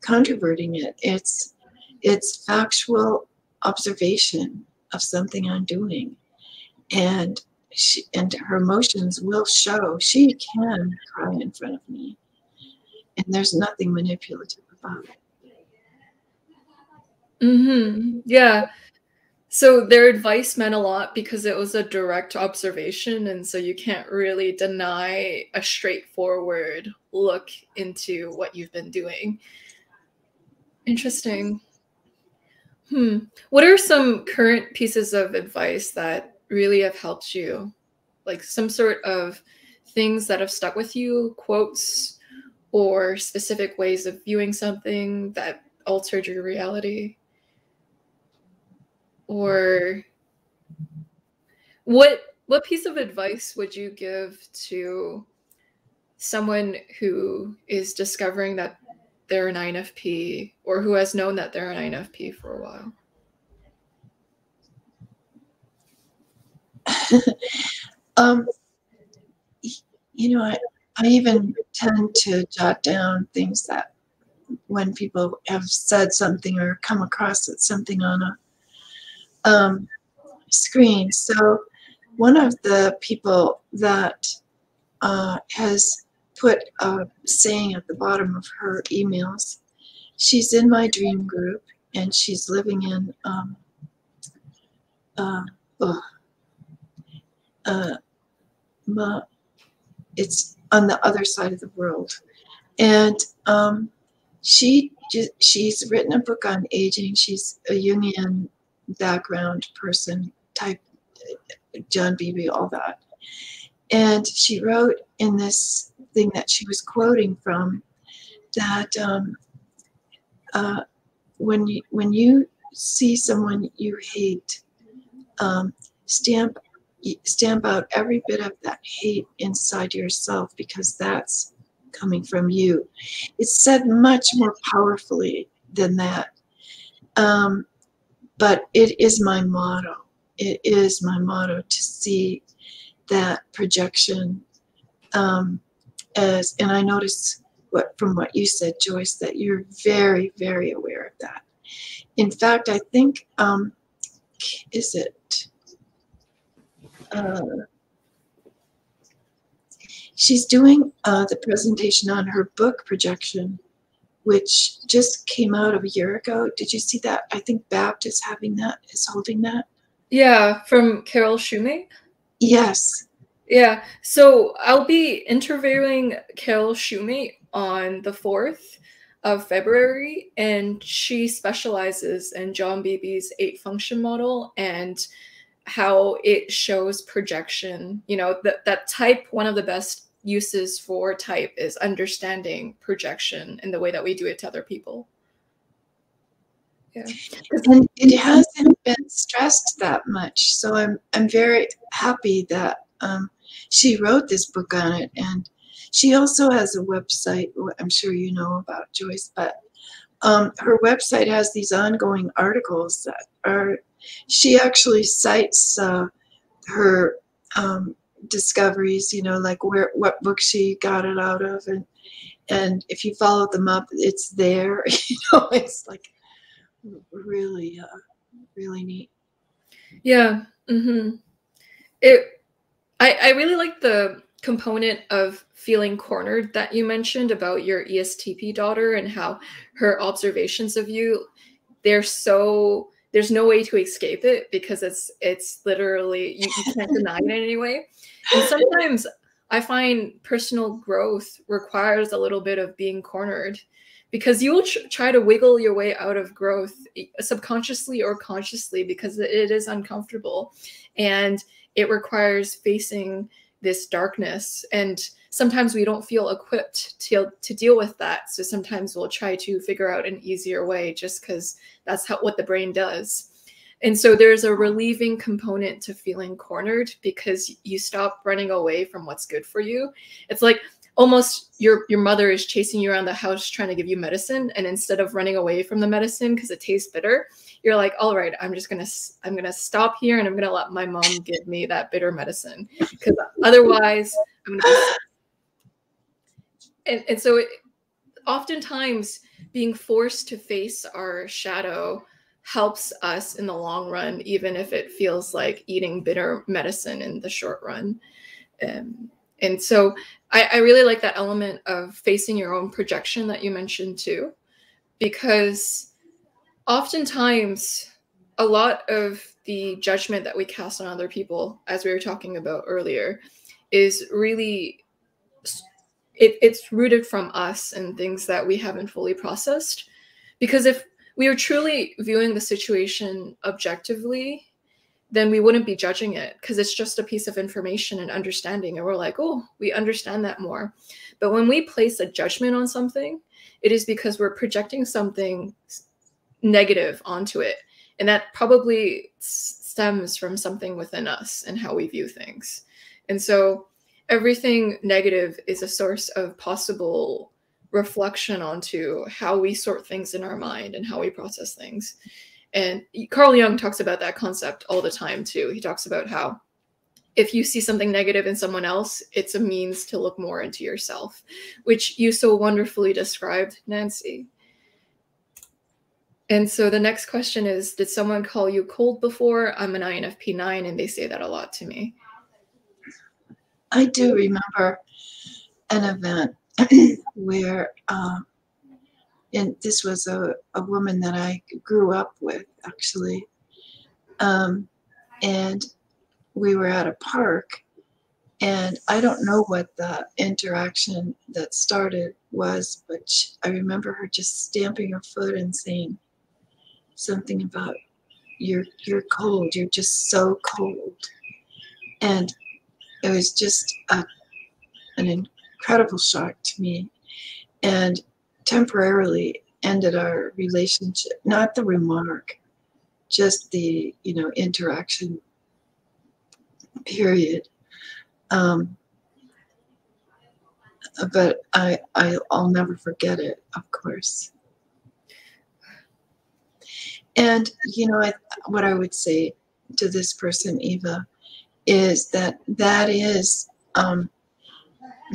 controverting it. It's it's factual observation of something I'm doing. And she, and her emotions will show. She can cry in front of me, and there's nothing manipulative about it. mm-hmm Yeah. So their advice meant a lot because it was a direct observation, and so you can't really deny a straightforward look into what you've been doing. Interesting. Hmm. What are some current pieces of advice that really have helped you? Like some sort of things that have stuck with you, quotes, or specific ways of viewing something that altered your reality? Or what what piece of advice would you give to someone who is discovering that they're an INFP or who has known that they're an INFP for a while? [LAUGHS] um, you know, I, I even tend to jot down things that when people have said something or come across something on a um, screen. So one of the people that uh, has put a saying at the bottom of her emails, she's in my dream group and she's living in um, uh, oh, uh, it's on the other side of the world. And um, she she's written a book on aging. She's a Jungian background person, type John Bowlby, all that. And she wrote in this thing that she was quoting from that um, uh, when you when you see someone you hate, um, stamp stamp out every bit of that hate inside yourself because that's coming from you. It's said much more powerfully than that. Um, but it is my motto. It is my motto to see that projection um, as, and I notice what from what you said, Joyce, that you're very, very aware of that. In fact, I think, um, is it uh, she's doing uh, the presentation on her book projection, which just came out of a year ago. Did you see that? I think Bapt is having that, is holding that. Yeah, from Carol Shumate. Yes. Yeah. So I'll be interviewing Carol Shumate on the 4th of February, and she specializes in John Beebe's eight function model and how it shows projection. You know, that, that type, one of the best uses for type is understanding projection in the way that we do it to other people. Yeah. And it hasn't been stressed that much. So I'm I'm very happy that um, she wrote this book on it. And she also has a website. I'm sure you know about Joyce, but um, her website has these ongoing articles that are. She actually cites uh, her um, discoveries. You know, like where what book she got it out of, and and if you follow them up, it's there. [LAUGHS] You know, it's like really, uh, really neat. Yeah. Mm-hmm. It. I I really like the component of feeling cornered that you mentioned about your ESTP daughter and how her observations of you they're so there's no way to escape it because it's it's literally you, you can't deny it in any way and sometimes i find personal growth requires a little bit of being cornered because you will tr- try to wiggle your way out of growth subconsciously or consciously because it is uncomfortable and it requires facing this darkness. And sometimes we don't feel equipped to, to deal with that. So sometimes we'll try to figure out an easier way just because that's how what the brain does. And so there's a relieving component to feeling cornered because you stop running away from what's good for you. It's like almost your your mother is chasing you around the house trying to give you medicine and instead of running away from the medicine because it tastes bitter you're like all right i'm just gonna i'm gonna stop here and i'm gonna let my mom give me that bitter medicine because otherwise i'm gonna be and, and so it, oftentimes being forced to face our shadow helps us in the long run even if it feels like eating bitter medicine in the short run. Um, and so I, I really like that element of facing your own projection that you mentioned too because oftentimes a lot of the judgment that we cast on other people as we were talking about earlier is really it, it's rooted from us and things that we haven't fully processed because if we are truly viewing the situation objectively then we wouldn't be judging it because it's just a piece of information and understanding and we're like oh we understand that more but when we place a judgment on something it is because we're projecting something negative onto it. And that probably stems from something within us and how we view things. And so everything negative is a source of possible reflection onto how we sort things in our mind and how we process things. And Carl Jung talks about that concept all the time too. He talks about how if you see something negative in someone else, it's a means to look more into yourself, which you so wonderfully described, Nancy. And so the next question is Did someone call you cold before? I'm an INFP9, and they say that a lot to me. I do remember an event [CLEARS THROAT] where, uh, and this was a, a woman that I grew up with actually. Um, and we were at a park, and I don't know what the interaction that started was, but she, I remember her just stamping her foot and saying, something about you're you're cold you're just so cold and it was just a, an incredible shock to me and temporarily ended our relationship not the remark just the you know interaction period. Um, but I, I i'll never forget it of course. And, you know, I, what I would say to this person, Eva, is that that is um,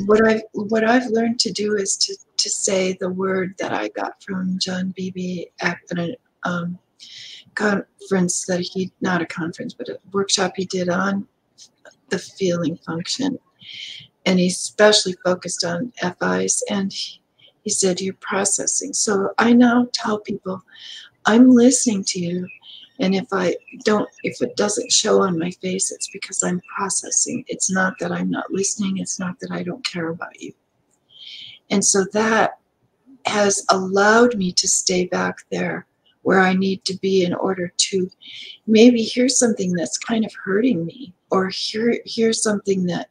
what I've, what I've learned to do is to, to say the word that I got from John Beebe at an um, conference that he, not a conference, but a workshop he did on the feeling function. And he's especially focused on FIs. And he, he said, You're processing. So I now tell people, I'm listening to you. And if I don't, if it doesn't show on my face, it's because I'm processing. It's not that I'm not listening. It's not that I don't care about you. And so that has allowed me to stay back there where I need to be in order to maybe hear something that's kind of hurting me or hear hear something that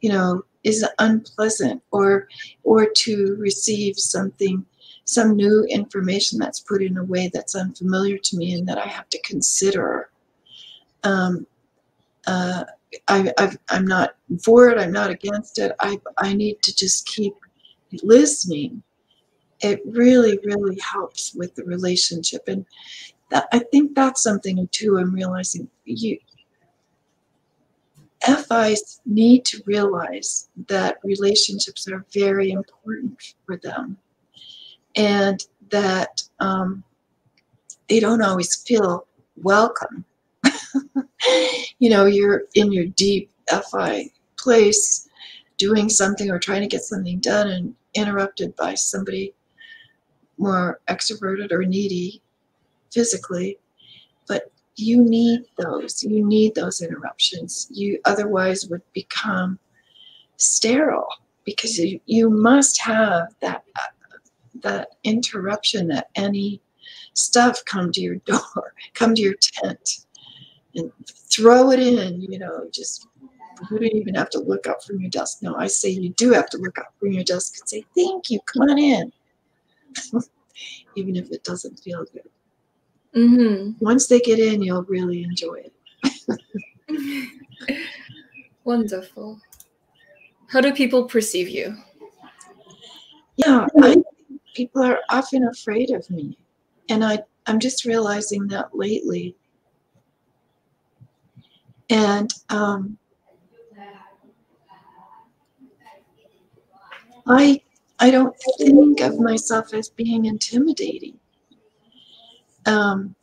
you know is unpleasant or or to receive something some new information that's put in a way that's unfamiliar to me and that I have to consider. Um, uh, I, am not for it. I'm not against it. I, I need to just keep listening. It really, really helps with the relationship. And that, I think that's something too I'm realizing. You, FIs need to realize that relationships are very important for them and that um, they don't always feel welcome. [LAUGHS] you know, you're in your deep FI place doing something or trying to get something done and interrupted by somebody more extroverted or needy physically. But you need those. You need those interruptions. You otherwise would become sterile because you, you must have that that interruption that any stuff come to your [LAUGHS] door, come to your tent, and throw it in. You know, just you don't even have to look up from your desk. No, I say you do have to look up from your desk and say, "Thank you, come on in," [LAUGHS] even if it doesn't feel good. Mm-hmm. Once they get in, you'll really enjoy it. [LAUGHS] Wonderful. How do people perceive you? Yeah, I people are often afraid of me. And I, I'm just realizing that lately. And um, I, I don't think of myself as being intimidating. Um,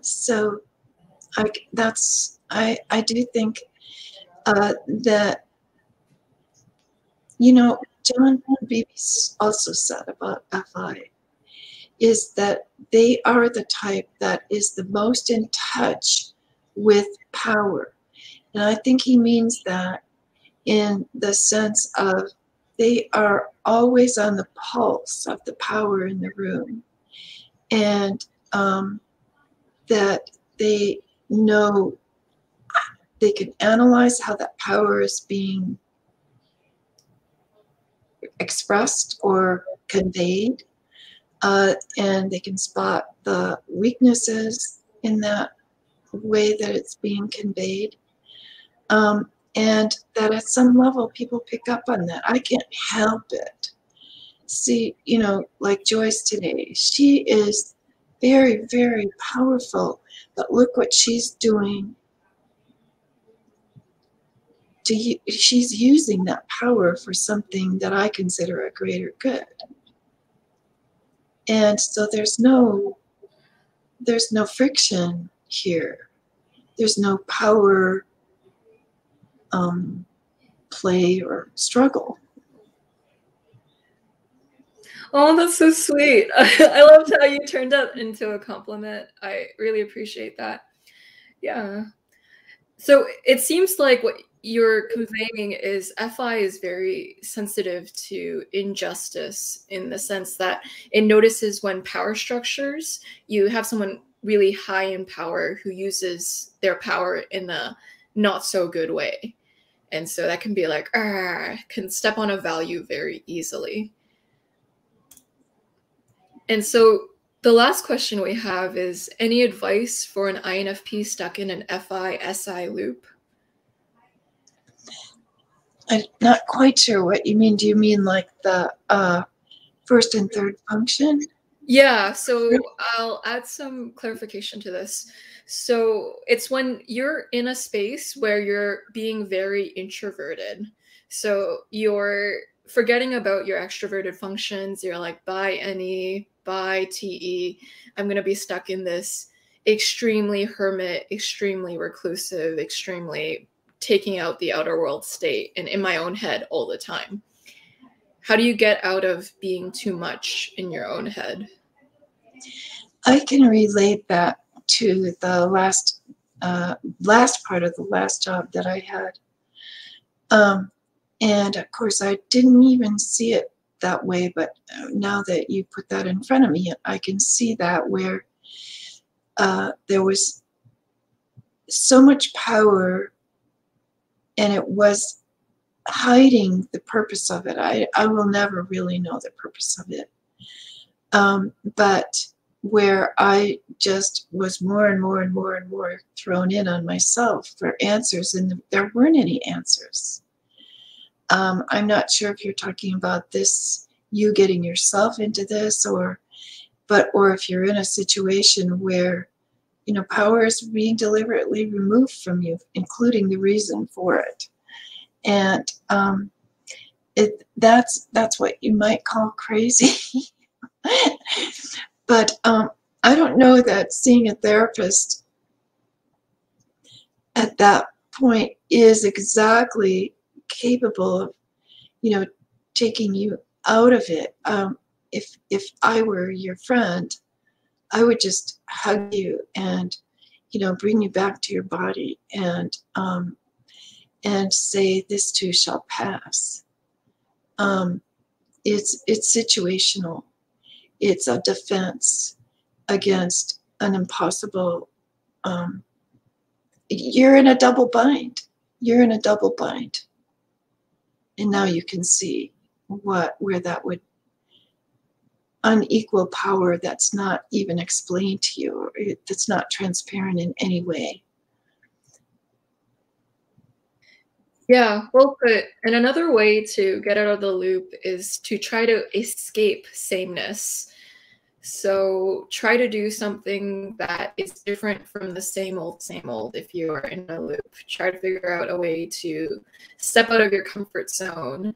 so I, that's I, I do think uh, that you know, John Beebe also said about FI is that they are the type that is the most in touch with power. And I think he means that in the sense of they are always on the pulse of the power in the room. And um, that they know, they can analyze how that power is being expressed or conveyed. Uh, and they can spot the weaknesses in that way that it's being conveyed. Um, and that at some level people pick up on that. I can't help it. See, you know, like Joyce today, she is very, very powerful, but look what she's doing to she's using that power for something that I consider a greater good. And so there's no there's no friction here. There's no power um, play or struggle. Oh, that's so sweet. [LAUGHS] I loved how you turned that into a compliment. I really appreciate that. Yeah. So it seems like what you're conveying is FI is very sensitive to injustice in the sense that it notices when power structures, you have someone really high in power who uses their power in a not so good way. And so that can be like, can step on a value very easily. And so the last question we have is any advice for an INFP stuck in an FI SI loop? I'm not quite sure what you mean. Do you mean like the uh, first and third function? Yeah, so I'll add some clarification to this. So it's when you're in a space where you're being very introverted. So you're forgetting about your extroverted functions. You're like, by NE, bye, TE. I'm going to be stuck in this extremely hermit, extremely reclusive, extremely taking out the outer world state and in my own head all the time. How do you get out of being too much in your own head? I can relate that to the last uh, last part of the last job that I had. Um, and of course, I didn't even see it that way, but now that you put that in front of me, I can see that where uh, there was so much power and it was hiding the purpose of it. I, I will never really know the purpose of it. Um, but where I just was more and more and more and more thrown in on myself for answers, and there weren't any answers. Um, I'm not sure if you're talking about this, you getting yourself into this, or, but, or if you're in a situation where, you know, power is being deliberately removed from you, including the reason for it, and um, it that's that's what you might call crazy. [LAUGHS] but um, I don't know that seeing a therapist at that point is exactly capable of, you know, taking you out of it. Um, if if I were your friend, I would just hug you and, you know, bring you back to your body and um, and say, "This too shall pass." Um, it's it's situational. It's a defense against an impossible. Um, you're in a double bind. You're in a double bind and now you can see what where that would unequal power that's not even explained to you or that's not transparent in any way. Yeah well put and another way to get out of the loop is to try to escape sameness so try to do something that is different from the same old, same old if you are in a loop. Try to figure out a way to step out of your comfort zone,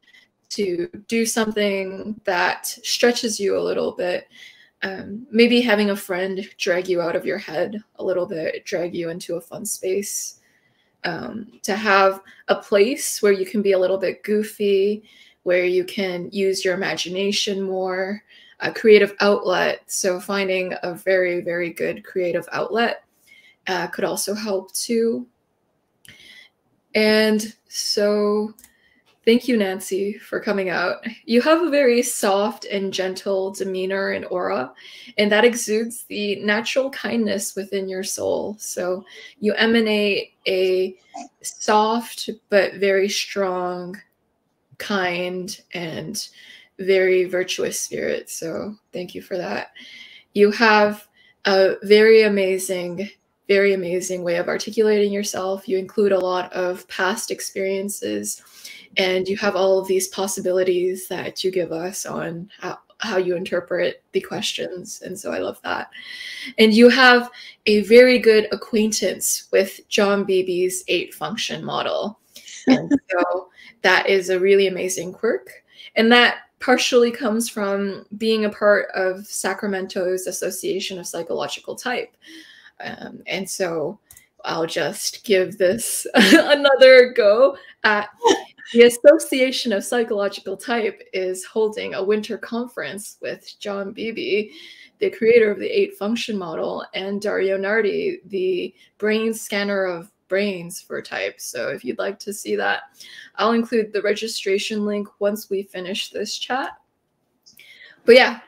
to do something that stretches you a little bit. Um, maybe having a friend drag you out of your head a little bit, drag you into a fun space. Um, to have a place where you can be a little bit goofy, where you can use your imagination more a creative outlet. So finding a very, very good creative outlet uh, could also help too. And so thank you, Nancy, for coming out. You have a very soft and gentle demeanor and aura, and that exudes the natural kindness within your soul. So you emanate a soft but very strong, kind, and very virtuous spirit. So thank you for that. You have a very amazing, very amazing way of articulating yourself. You include a lot of past experiences and you have all of these possibilities that you give us on how, how you interpret the questions. And so I love that. And you have a very good acquaintance with John Beebe's eight function model. And [LAUGHS] so that is a really amazing quirk. And that partially comes from being a part of Sacramento's Association of Psychological Type. Um, and so I'll just give this [LAUGHS] another go at the Association of Psychological Type is holding a winter conference with John Beebe, the creator of the eight function model, and Dario Nardi, the brain scanner of brains for type. So if you'd like to see that, I'll include the registration link once we finish this chat. But yeah,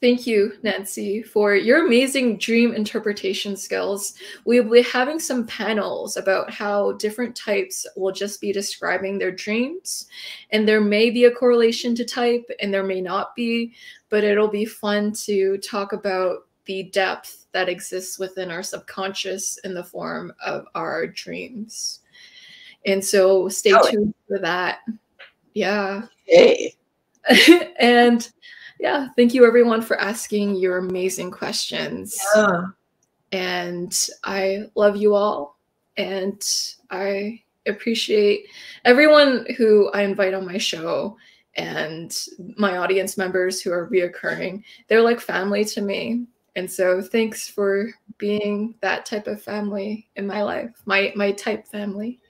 thank you, Nancy, for your amazing dream interpretation skills. We'll be having some panels about how different types will just be describing their dreams. And there may be a correlation to type and there may not be, but it'll be fun to talk about the depth that exists within our subconscious in the form of our dreams. And so stay oh. tuned for that. Yeah. Hey. [LAUGHS] and yeah, thank you everyone for asking your amazing questions. Yeah. And I love you all. And I appreciate everyone who I invite on my show and my audience members who are reoccurring. They're like family to me And so thanks for being that type of family in my life, my my type family.